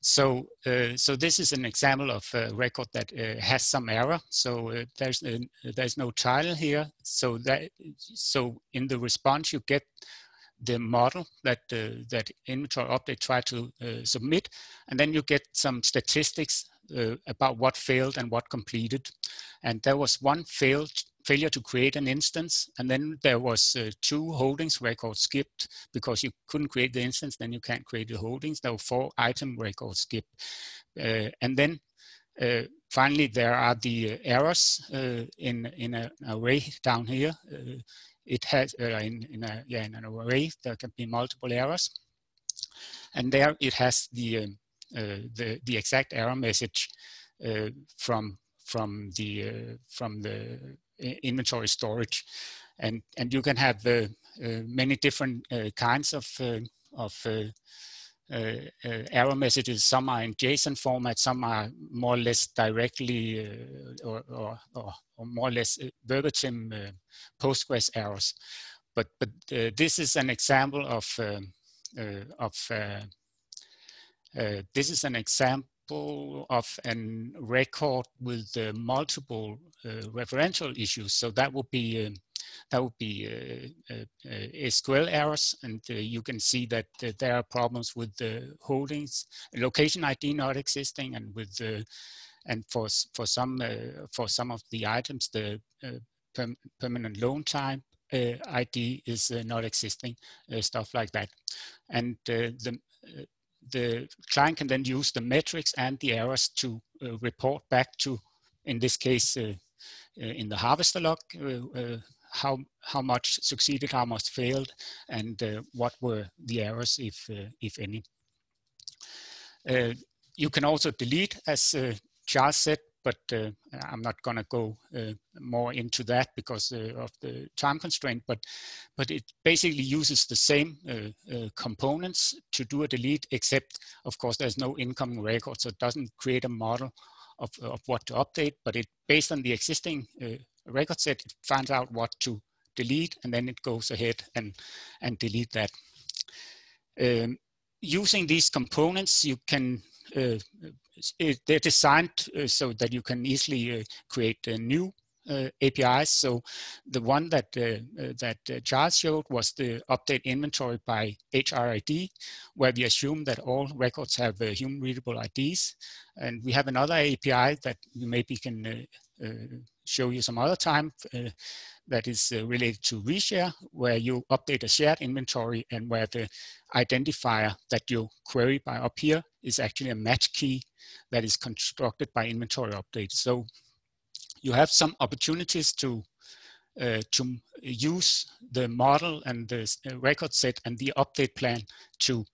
So, uh, so this is an example of a record that uh, has some error. So uh, there's uh, there's no title here. So that so in the response you get the model that uh, that inventory update tried to uh, submit, and then you get some statistics about what failed and what completed. And there was one failed failure to create an instance. And then there was uh, two holdings records skipped because you couldn't create the instance, then you can't create the holdings. There were four item records skipped. Uh, and then uh, finally, there are the uh, errors uh, in, in an array down here. Uh, it has, in, in, a, yeah, in an array, there can be multiple errors. And there it has the, um, the, the exact error message from from the uh, from the inventory storage. And, and you can have uh, uh, many different uh, kinds of, uh, of uh, uh, error messages. Some are in JSON format, some are more or less directly or, or, or, or, more or less verbatim Postgres errors. But, but this is an example of, of uh, this is an example example of a record with uh, multiple uh, referential issues. So that would be um, that would be uh, uh, uh SQL errors, and uh, you can see that there are problems with the holdings, location ID not existing, and with the and for for some for some of the items the per permanent loan type ID is not existing, stuff like that, and the the client can then use the metrics and the errors to uh, report back to, in this case, uh, uh in the harvester log, uh, uh, how how much succeeded, how much failed, and what were the errors, if if any. you can also delete, as Charles said, but uh, I'm not going to go uh, more into that because uh, of the time constraint. But but it basically uses the same uh, uh, components to do a delete, except of course there's no incoming record, so it doesn't create a model of, of what to update. But it based on the existing uh, record set, it finds out what to delete, and then it goes ahead and and delete that. Um, using these components, you can uh, they're designed uh, so that you can easily uh, create new uh, APIs. So the one that uh, that uh, Charles showed was the update inventory by HRID, where we assume that all records have human readable IDs. And we have another API that you maybe can show you some other time that is uh, related to reshare, where you update a shared inventory and where the identifier that you query by up here is actually a match key that is constructed by inventory update. So you have some opportunities to uh, to use the model and the uh, record set and the update plan to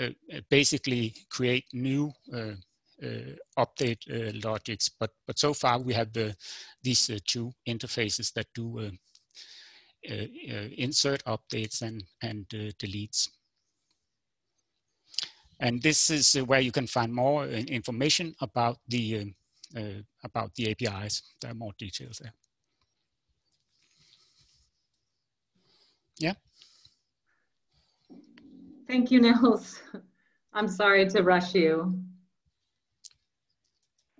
uh, basically create new uh, uh, Uh, update uh, logics. But but so far we have the these uh, two interfaces that do uh, insert updates and and deletes. And this is where you can find more information about the about the APIs. There are more details there. Yeah. Thank you, Niels. I'm sorry to rush you.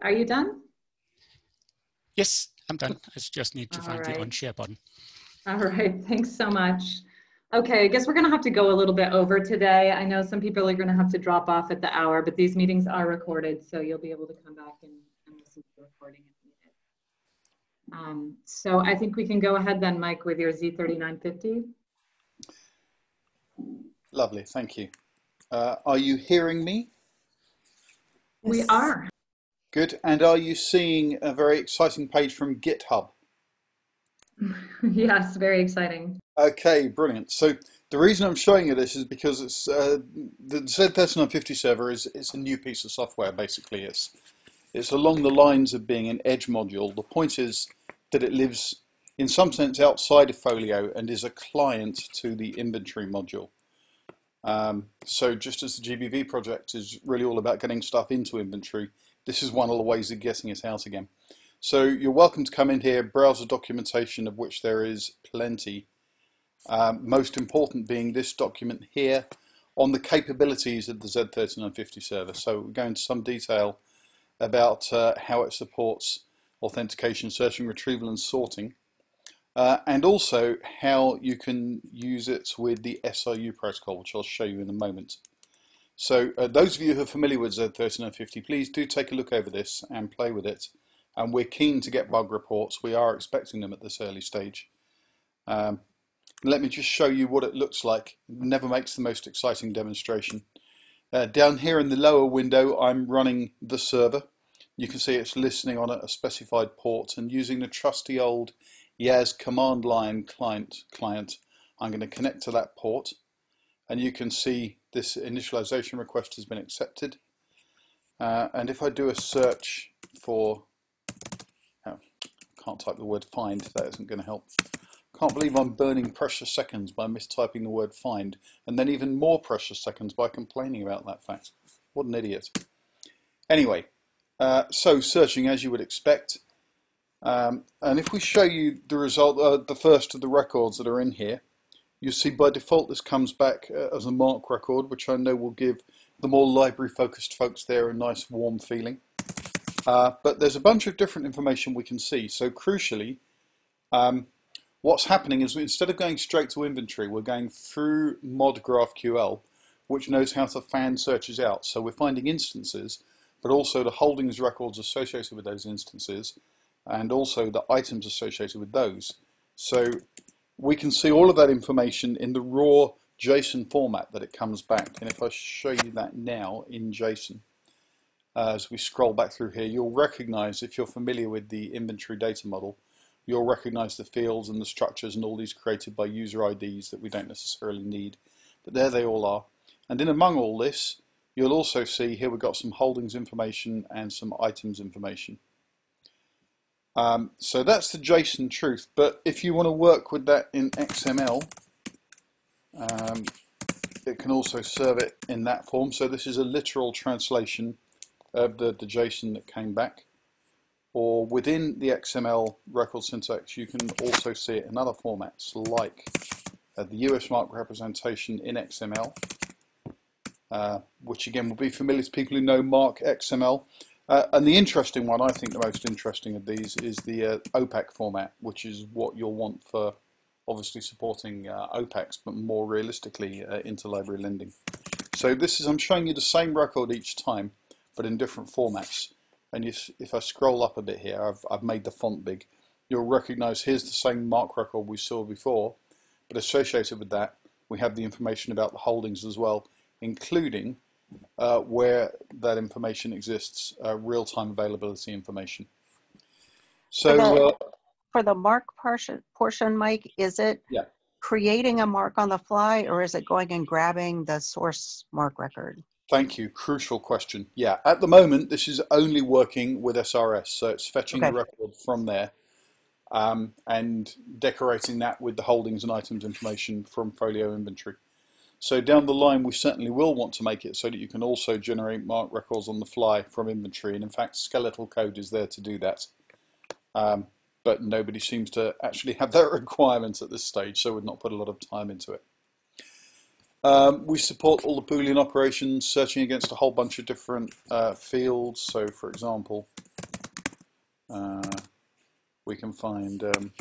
Are you done? Yes, I'm done. I just need to All find right. the unshare button. All right, thanks so much. Okay, I guess we're gonna have to go a little bit over today. I know some people are gonna have to drop off at the hour, but these meetings are recorded, so you'll be able to come back and, and listen to the recording if needed. Um, so I think we can go ahead then, Mike, with your Z3950. Lovely, thank you. Uh, are you hearing me? We are. Good. And are you seeing a very exciting page from GitHub? yes, very exciting. Okay, brilliant. So the reason I'm showing you this is because it's uh, the Z3950 server is it's a new piece of software. Basically, it's it's along the lines of being an edge module. The point is that it lives in some sense outside of Folio and is a client to the inventory module. Um, so just as the GBV project is really all about getting stuff into inventory, this is one of the ways of getting it out again. So you're welcome to come in here, browse the documentation of which there is plenty. Um, most important being this document here on the capabilities of the Z3950 server. So we go into some detail about uh, how it supports authentication, searching, retrieval and sorting. Uh, and also how you can use it with the SRU protocol, which I'll show you in a moment. So uh, those of you who are familiar with Z3950, please do take a look over this and play with it. And we're keen to get bug reports. We are expecting them at this early stage. Um, let me just show you what it looks like. It never makes the most exciting demonstration. Uh, down here in the lower window, I'm running the server. You can see it's listening on a specified port and using the trusty old Yaz command line client, client I'm going to connect to that port and you can see this initialization request has been accepted. Uh, and if I do a search for, oh, can't type the word find, that isn't going to help. Can't believe I'm burning precious seconds by mistyping the word find, and then even more precious seconds by complaining about that fact. What an idiot. Anyway, uh, so searching as you would expect. Um, and if we show you the result, uh, the first of the records that are in here, you see by default this comes back uh, as a MARC record, which I know will give the more library focused folks there a nice warm feeling. Uh, but there's a bunch of different information we can see. So crucially, um, what's happening is instead of going straight to inventory, we're going through mod GraphQL, which knows how to fan searches out. So we're finding instances, but also the holdings records associated with those instances, and also the items associated with those. So we can see all of that information in the raw JSON format that it comes back. And if I show you that now in JSON, uh, as we scroll back through here, you'll recognize, if you're familiar with the inventory data model, you'll recognize the fields and the structures and all these created by user IDs that we don't necessarily need. But there they all are. And in among all this, you'll also see here we've got some holdings information and some items information. Um, so that's the JSON truth. But if you want to work with that in XML, um, it can also serve it in that form. So this is a literal translation of the, the JSON that came back. Or within the XML record syntax, you can also see it in other formats like uh, the USMARC representation in XML, uh, which again will be familiar to people who know MARCXML. Uh, and the interesting one, I think the most interesting of these is the uh, OPAC format, which is what you'll want for obviously supporting uh, OPACs, but more realistically uh, interlibrary lending. So this is, I'm showing you the same record each time, but in different formats. And if, if I scroll up a bit here, I've, I've made the font big. You'll recognize here's the same MARC record we saw before, but associated with that, we have the information about the holdings as well, including uh, where that information exists, uh, real-time availability information. So for the, uh, for the MARC portion, portion, Mike, is it yeah. creating a MARC on the fly or is it going and grabbing the source MARC record? Thank you. Crucial question. Yeah, at the moment, this is only working with SRS. So it's fetching Okay. the record from there um, and decorating that with the holdings and items information from folio inventory. So down the line, we certainly will want to make it so that you can also generate MARC records on the fly from inventory. And in fact, skeletal code is there to do that. Um, but nobody seems to actually have that requirement at this stage, so we've not put a lot of time into it. Um, we support all the Boolean operations, searching against a whole bunch of different uh, fields. So, for example, uh, we can find um,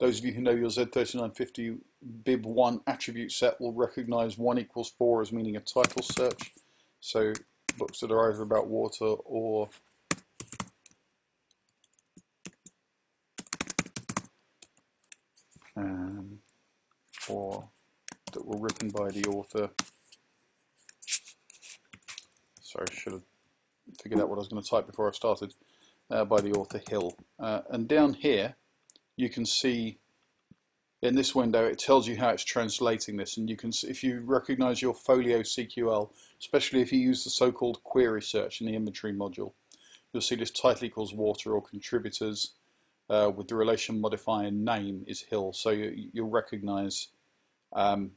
those of you who know your Z3950 bib1 attribute set will recognize 1 equals 4 as meaning a title search. So, books that are either about water or um, or that were written by the author. Sorry, I should have figured out what I was going to type before I started. Uh, by the author Hill. Uh, and down here, you can see in this window, it tells you how it's translating this. And you can, if you recognize your folio CQL, especially if you use the so-called query search in the inventory module, you'll see this title equals water or contributors uh, with the relation modifier name is Hill. So you, you'll recognize um,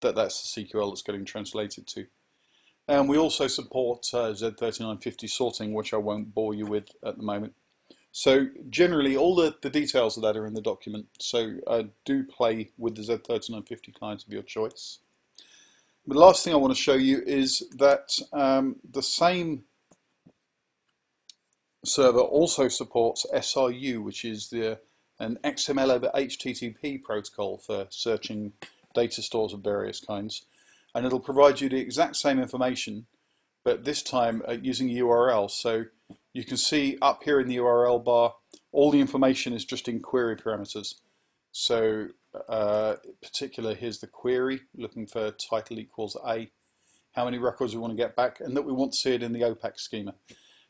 that that's the CQL that's getting translated to. And we also support uh, Z3950 sorting, which I won't bore you with at the moment. So generally, all the, the details of that are in the document. So uh, do play with the Z3950 client of your choice. The last thing I want to show you is that um, the same server also supports SRU, which is the an XML over HTTP protocol for searching data stores of various kinds. And it'll provide you the exact same information, but this time uh, using URL. So you can see up here in the URL bar, all the information is just in query parameters. So uh, particular, here's the query, looking for title equals A, how many records we want to get back, and that we want to see it in the OPAC schema.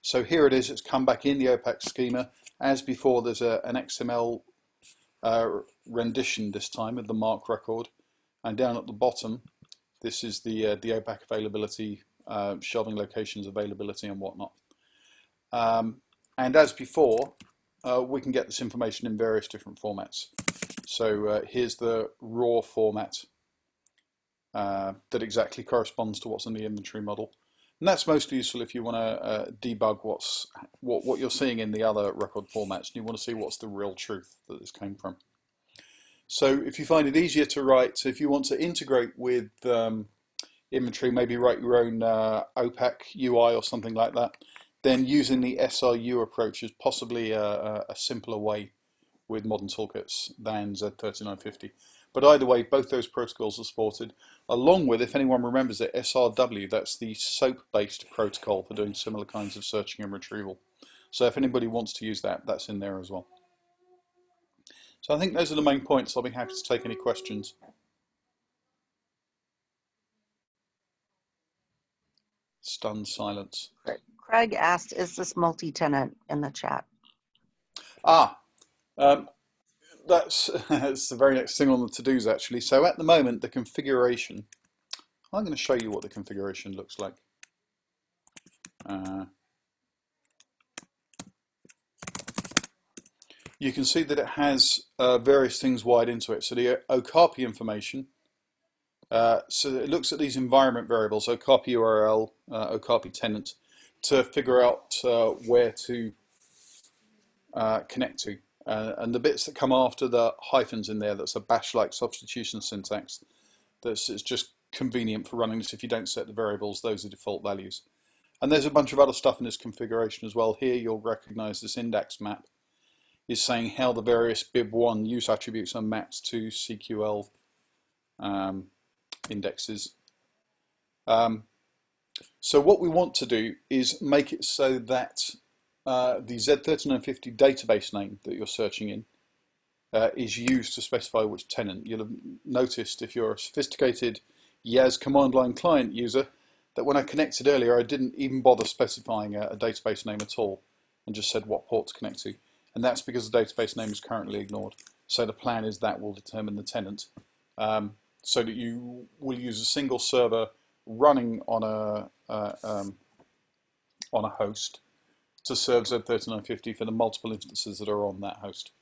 So here it is, it's come back in the OPAC schema. As before, there's a, an XML uh, rendition this time of the MARC record. And down at the bottom, this is the, uh, the OPAC availability, uh, shelving locations availability and whatnot. Um, and as before, uh, we can get this information in various different formats. So uh, here's the raw format uh, that exactly corresponds to what's in the inventory model. And that's most useful if you want to uh, debug what's what, what you're seeing in the other record formats and you want to see what's the real truth that this came from. So if you find it easier to write, so if you want to integrate with um, inventory, maybe write your own uh, OPAC UI or something like that, then using the SRU approach is possibly a, a simpler way with modern toolkits than Z3950. But either way, both those protocols are supported, along with, if anyone remembers it, SRW, that's the SOAP-based protocol for doing similar kinds of searching and retrieval. So if anybody wants to use that, that's in there as well. So I think those are the main points. I'll be happy to take any questions. Stunned silence. Craig asked, is this multi-tenant in the chat? Ah, um, that's, that's the very next thing on the to-dos actually. So at the moment, the configuration, I'm going to show you what the configuration looks like. Uh, you can see that it has uh, various things wired into it. So the Okapi information, uh, so it looks at these environment variables, Okapi URL, uh, tenant, to figure out uh, where to uh, connect to. Uh, and the bits that come after the hyphens in there, that's a bash-like substitution syntax. That's it's just convenient for running this if you don't set the variables, those are default values. And there's a bunch of other stuff in this configuration as well. Here you'll recognize this index map is saying how the various bib1 use attributes are mapped to CQL um, indexes. Um, so what we want to do is make it so that uh, the Z3950 database name that you're searching in uh, is used to specify which tenant. You'll have noticed if you're a sophisticated Yaz command line client user that when I connected earlier I didn't even bother specifying a, a database name at all and just said what port to connect to and that's because the database name is currently ignored. So the plan is that will determine the tenant um, so that you will use a single server running on a uh, um, on a host to serve Z3950 for the multiple instances that are on that host.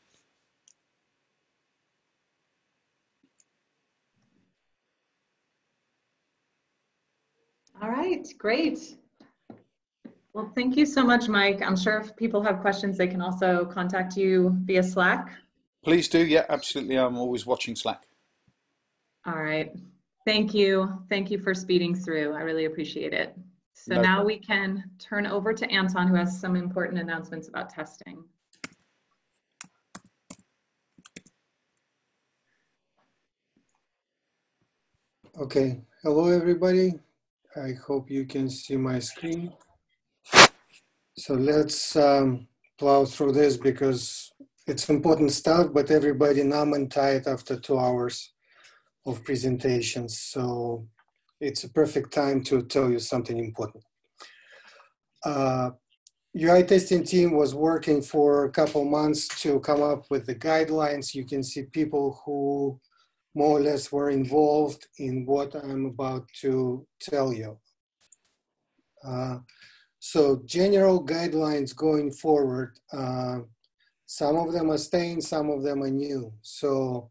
All right, great. Well, thank you so much, Mike. I'm sure if people have questions, they can also contact you via Slack. Please do. Yeah, absolutely. I'm always watching Slack. All right. Thank you. Thank you for speeding through. I really appreciate it. So no now problem. we can turn over to Anton, who has some important announcements about testing. Okay. Hello, everybody. I hope you can see my screen. So let's um, plow through this because it's important stuff, but everybody numb and tired after two hours of presentations. So it's a perfect time to tell you something important. Uh, UI testing team was working for a couple months to come up with the guidelines. You can see people who more or less were involved in what I'm about to tell you. Uh, so general guidelines going forward, uh, some of them are staying, some of them are new. So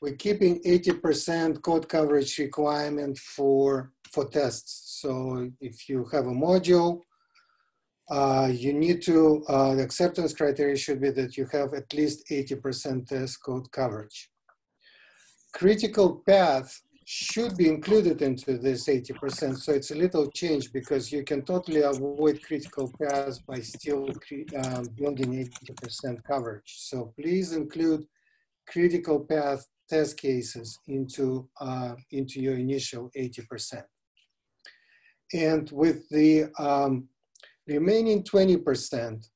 we're keeping 80% code coverage requirement for, for tests. So if you have a module uh, you need to, uh, the acceptance criteria should be that you have at least 80% test code coverage. Critical path should be included into this 80%. So it's a little change because you can totally avoid critical paths by still um, building 80% coverage. So please include critical path test cases into, uh, into your initial 80%. And with the um, remaining 20%,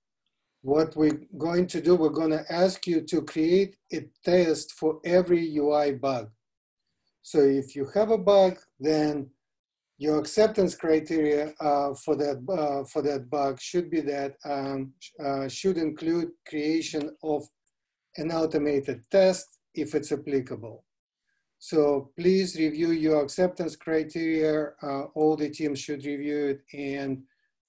what we're going to do, we're going to ask you to create a test for every UI bug. So if you have a bug, then your acceptance criteria uh, for that uh, for that bug should be that um, uh, should include creation of an automated test if it's applicable. So please review your acceptance criteria. Uh, all the teams should review it and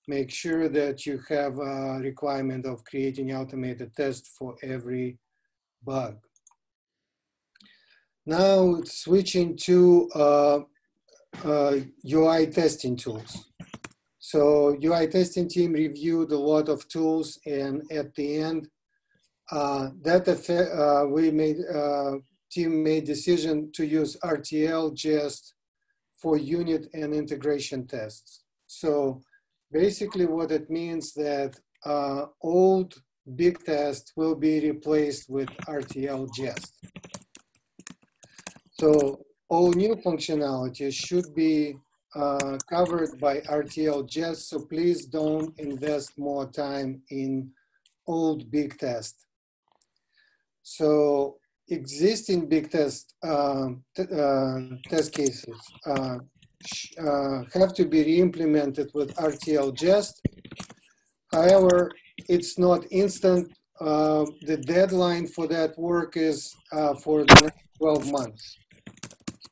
make sure that you have a requirement of creating automated test for every bug. Now switching to uh, uh, UI testing tools. So UI testing team reviewed a lot of tools and at the end, that effect, uh, we made, uh, team made decision to use RTL just for unit and integration tests. So basically what it means that uh, old big test will be replaced with RTL jest. So all new functionality should be uh, covered by RTL jest, so please don't invest more time in old big test. So existing big test um, uh, test cases uh, uh, have to be re-implemented with RTL jest. However, it's not instant. Uh, the deadline for that work is uh, for the next 12 months.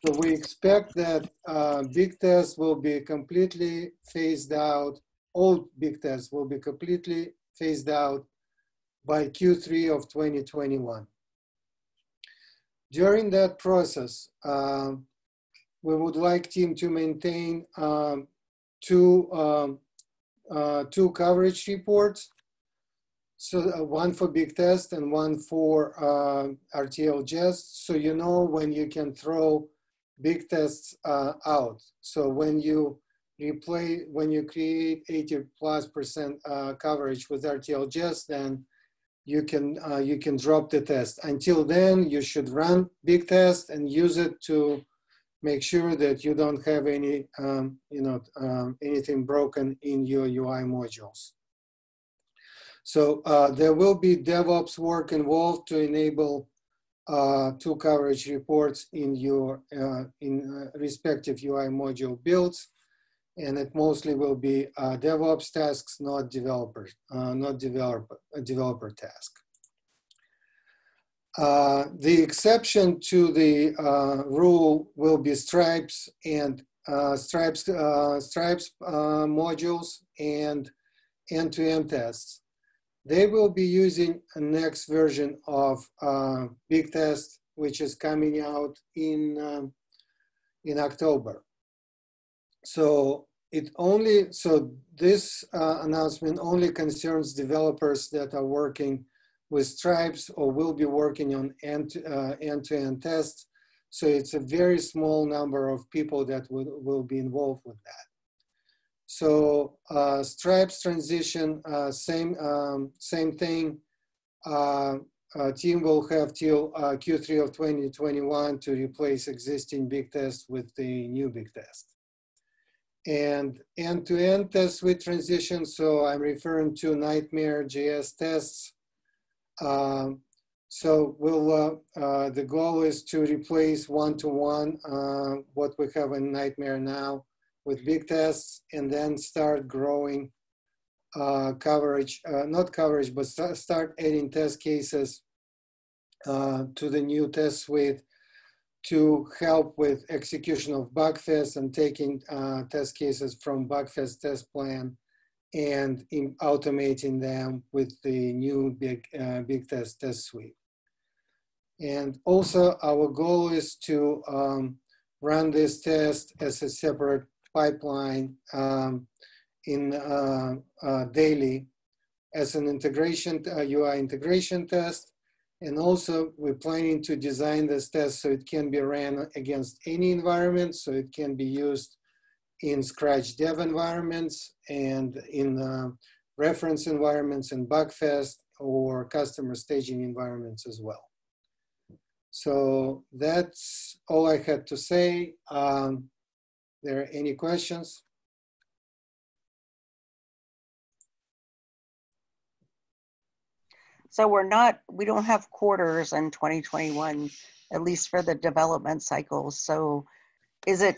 So we expect that uh, big tests will be completely phased out, all big tests will be completely phased out by Q3 of 2021. During that process, uh, we would like team to maintain um, two, um, uh, two coverage reports. So uh, one for big test and one for uh, RTL jest. So you know when you can throw big tests uh, out. So when you replay, when you create 80 plus percent uh, coverage with RTL jest, then you can uh, you can drop the test. Until then, you should run big test and use it to make sure that you don't have any um, you know um, anything broken in your UI modules. So uh, there will be DevOps work involved to enable uh, two coverage reports in your uh, in uh, respective UI module builds, and it mostly will be uh, DevOps tasks, not developers, uh, not developer developer task. Uh, the exception to the rule will be stripes and stripes stripes modules and end-to-end -end tests they will be using a next version of uh, Big Test, which is coming out in, in October. So it only, so this uh, announcement only concerns developers that are working with stripes or will be working on end-to-end uh, -end tests. So it's a very small number of people that will, will be involved with that. So uh, stripes transition, uh, same, um, same thing. Uh, uh team will have till uh, Q3 of 2021 to replace existing big test with the new big test. And end-to-end -end test with transition, so I'm referring to Nightmare JS tests. Um, so we'll, uh, the goal is to replace one-to-one -one, what we have in Nightmare now with big tests and then start growing uh, coverage, uh, not coverage, but st start adding test cases uh, to the new test suite to help with execution of Bugfest and taking uh, test cases from Bugfest test plan and in automating them with the new big, uh, big test test suite. And also our goal is to um, run this test as a separate pipeline um, in uh, uh, daily as an integration, UI uh, integration test. And also we're planning to design this test so it can be ran against any environment. So it can be used in Scratch dev environments and in uh, reference environments in Bugfest or customer staging environments as well. So that's all I had to say. Um, there are any questions? So we're not, we don't have quarters in 2021, at least for the development cycles. So is it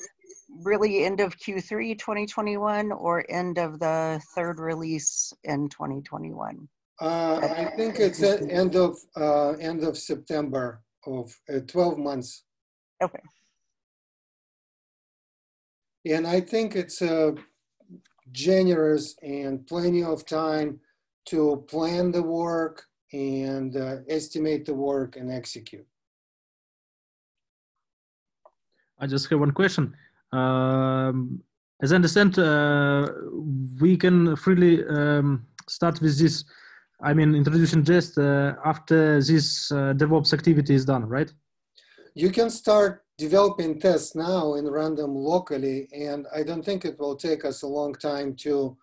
really end of Q3 2021 or end of the third release in 2021? Uh, I think it's end of uh, end of September of uh, 12 months. Okay. And I think it's uh, generous and plenty of time to plan the work and uh, estimate the work and execute. I just have one question. Um, as I understand, uh, we can freely um, start with this, I mean, introducing jest uh, after this uh, DevOps activity is done, right? You can start developing tests now and run them locally, and I don't think it will take us a long time to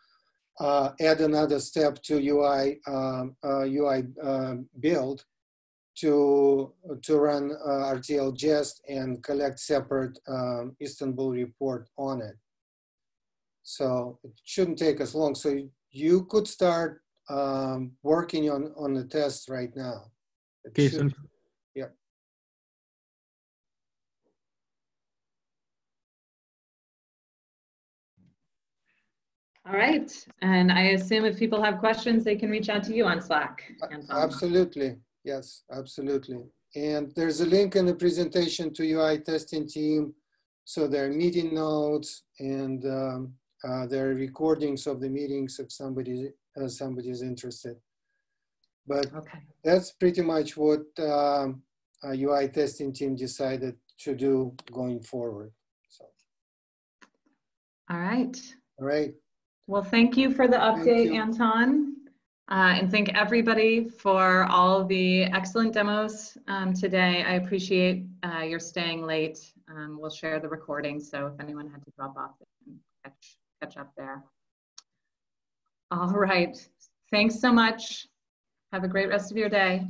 uh, add another step to UI um, uh, UI uh, build to to run uh, RTL Jest and collect separate um, Istanbul report on it. So it shouldn't take us long. So you could start um, working on on the test right now. It okay. Should, All right. And I assume if people have questions, they can reach out to you on Slack. Anton. Absolutely. Yes, absolutely. And there's a link in the presentation to UI testing team. So there are meeting notes and um, uh, there are recordings of the meetings if somebody uh, somebody is interested. But okay. that's pretty much what um, UI testing team decided to do going forward. So. All right. All right. Well, thank you for the update, Anton. Uh, and thank everybody for all the excellent demos um, today. I appreciate uh, your staying late. Um, we'll share the recording, so if anyone had to drop off, they can catch, catch up there. All right. Thanks so much. Have a great rest of your day.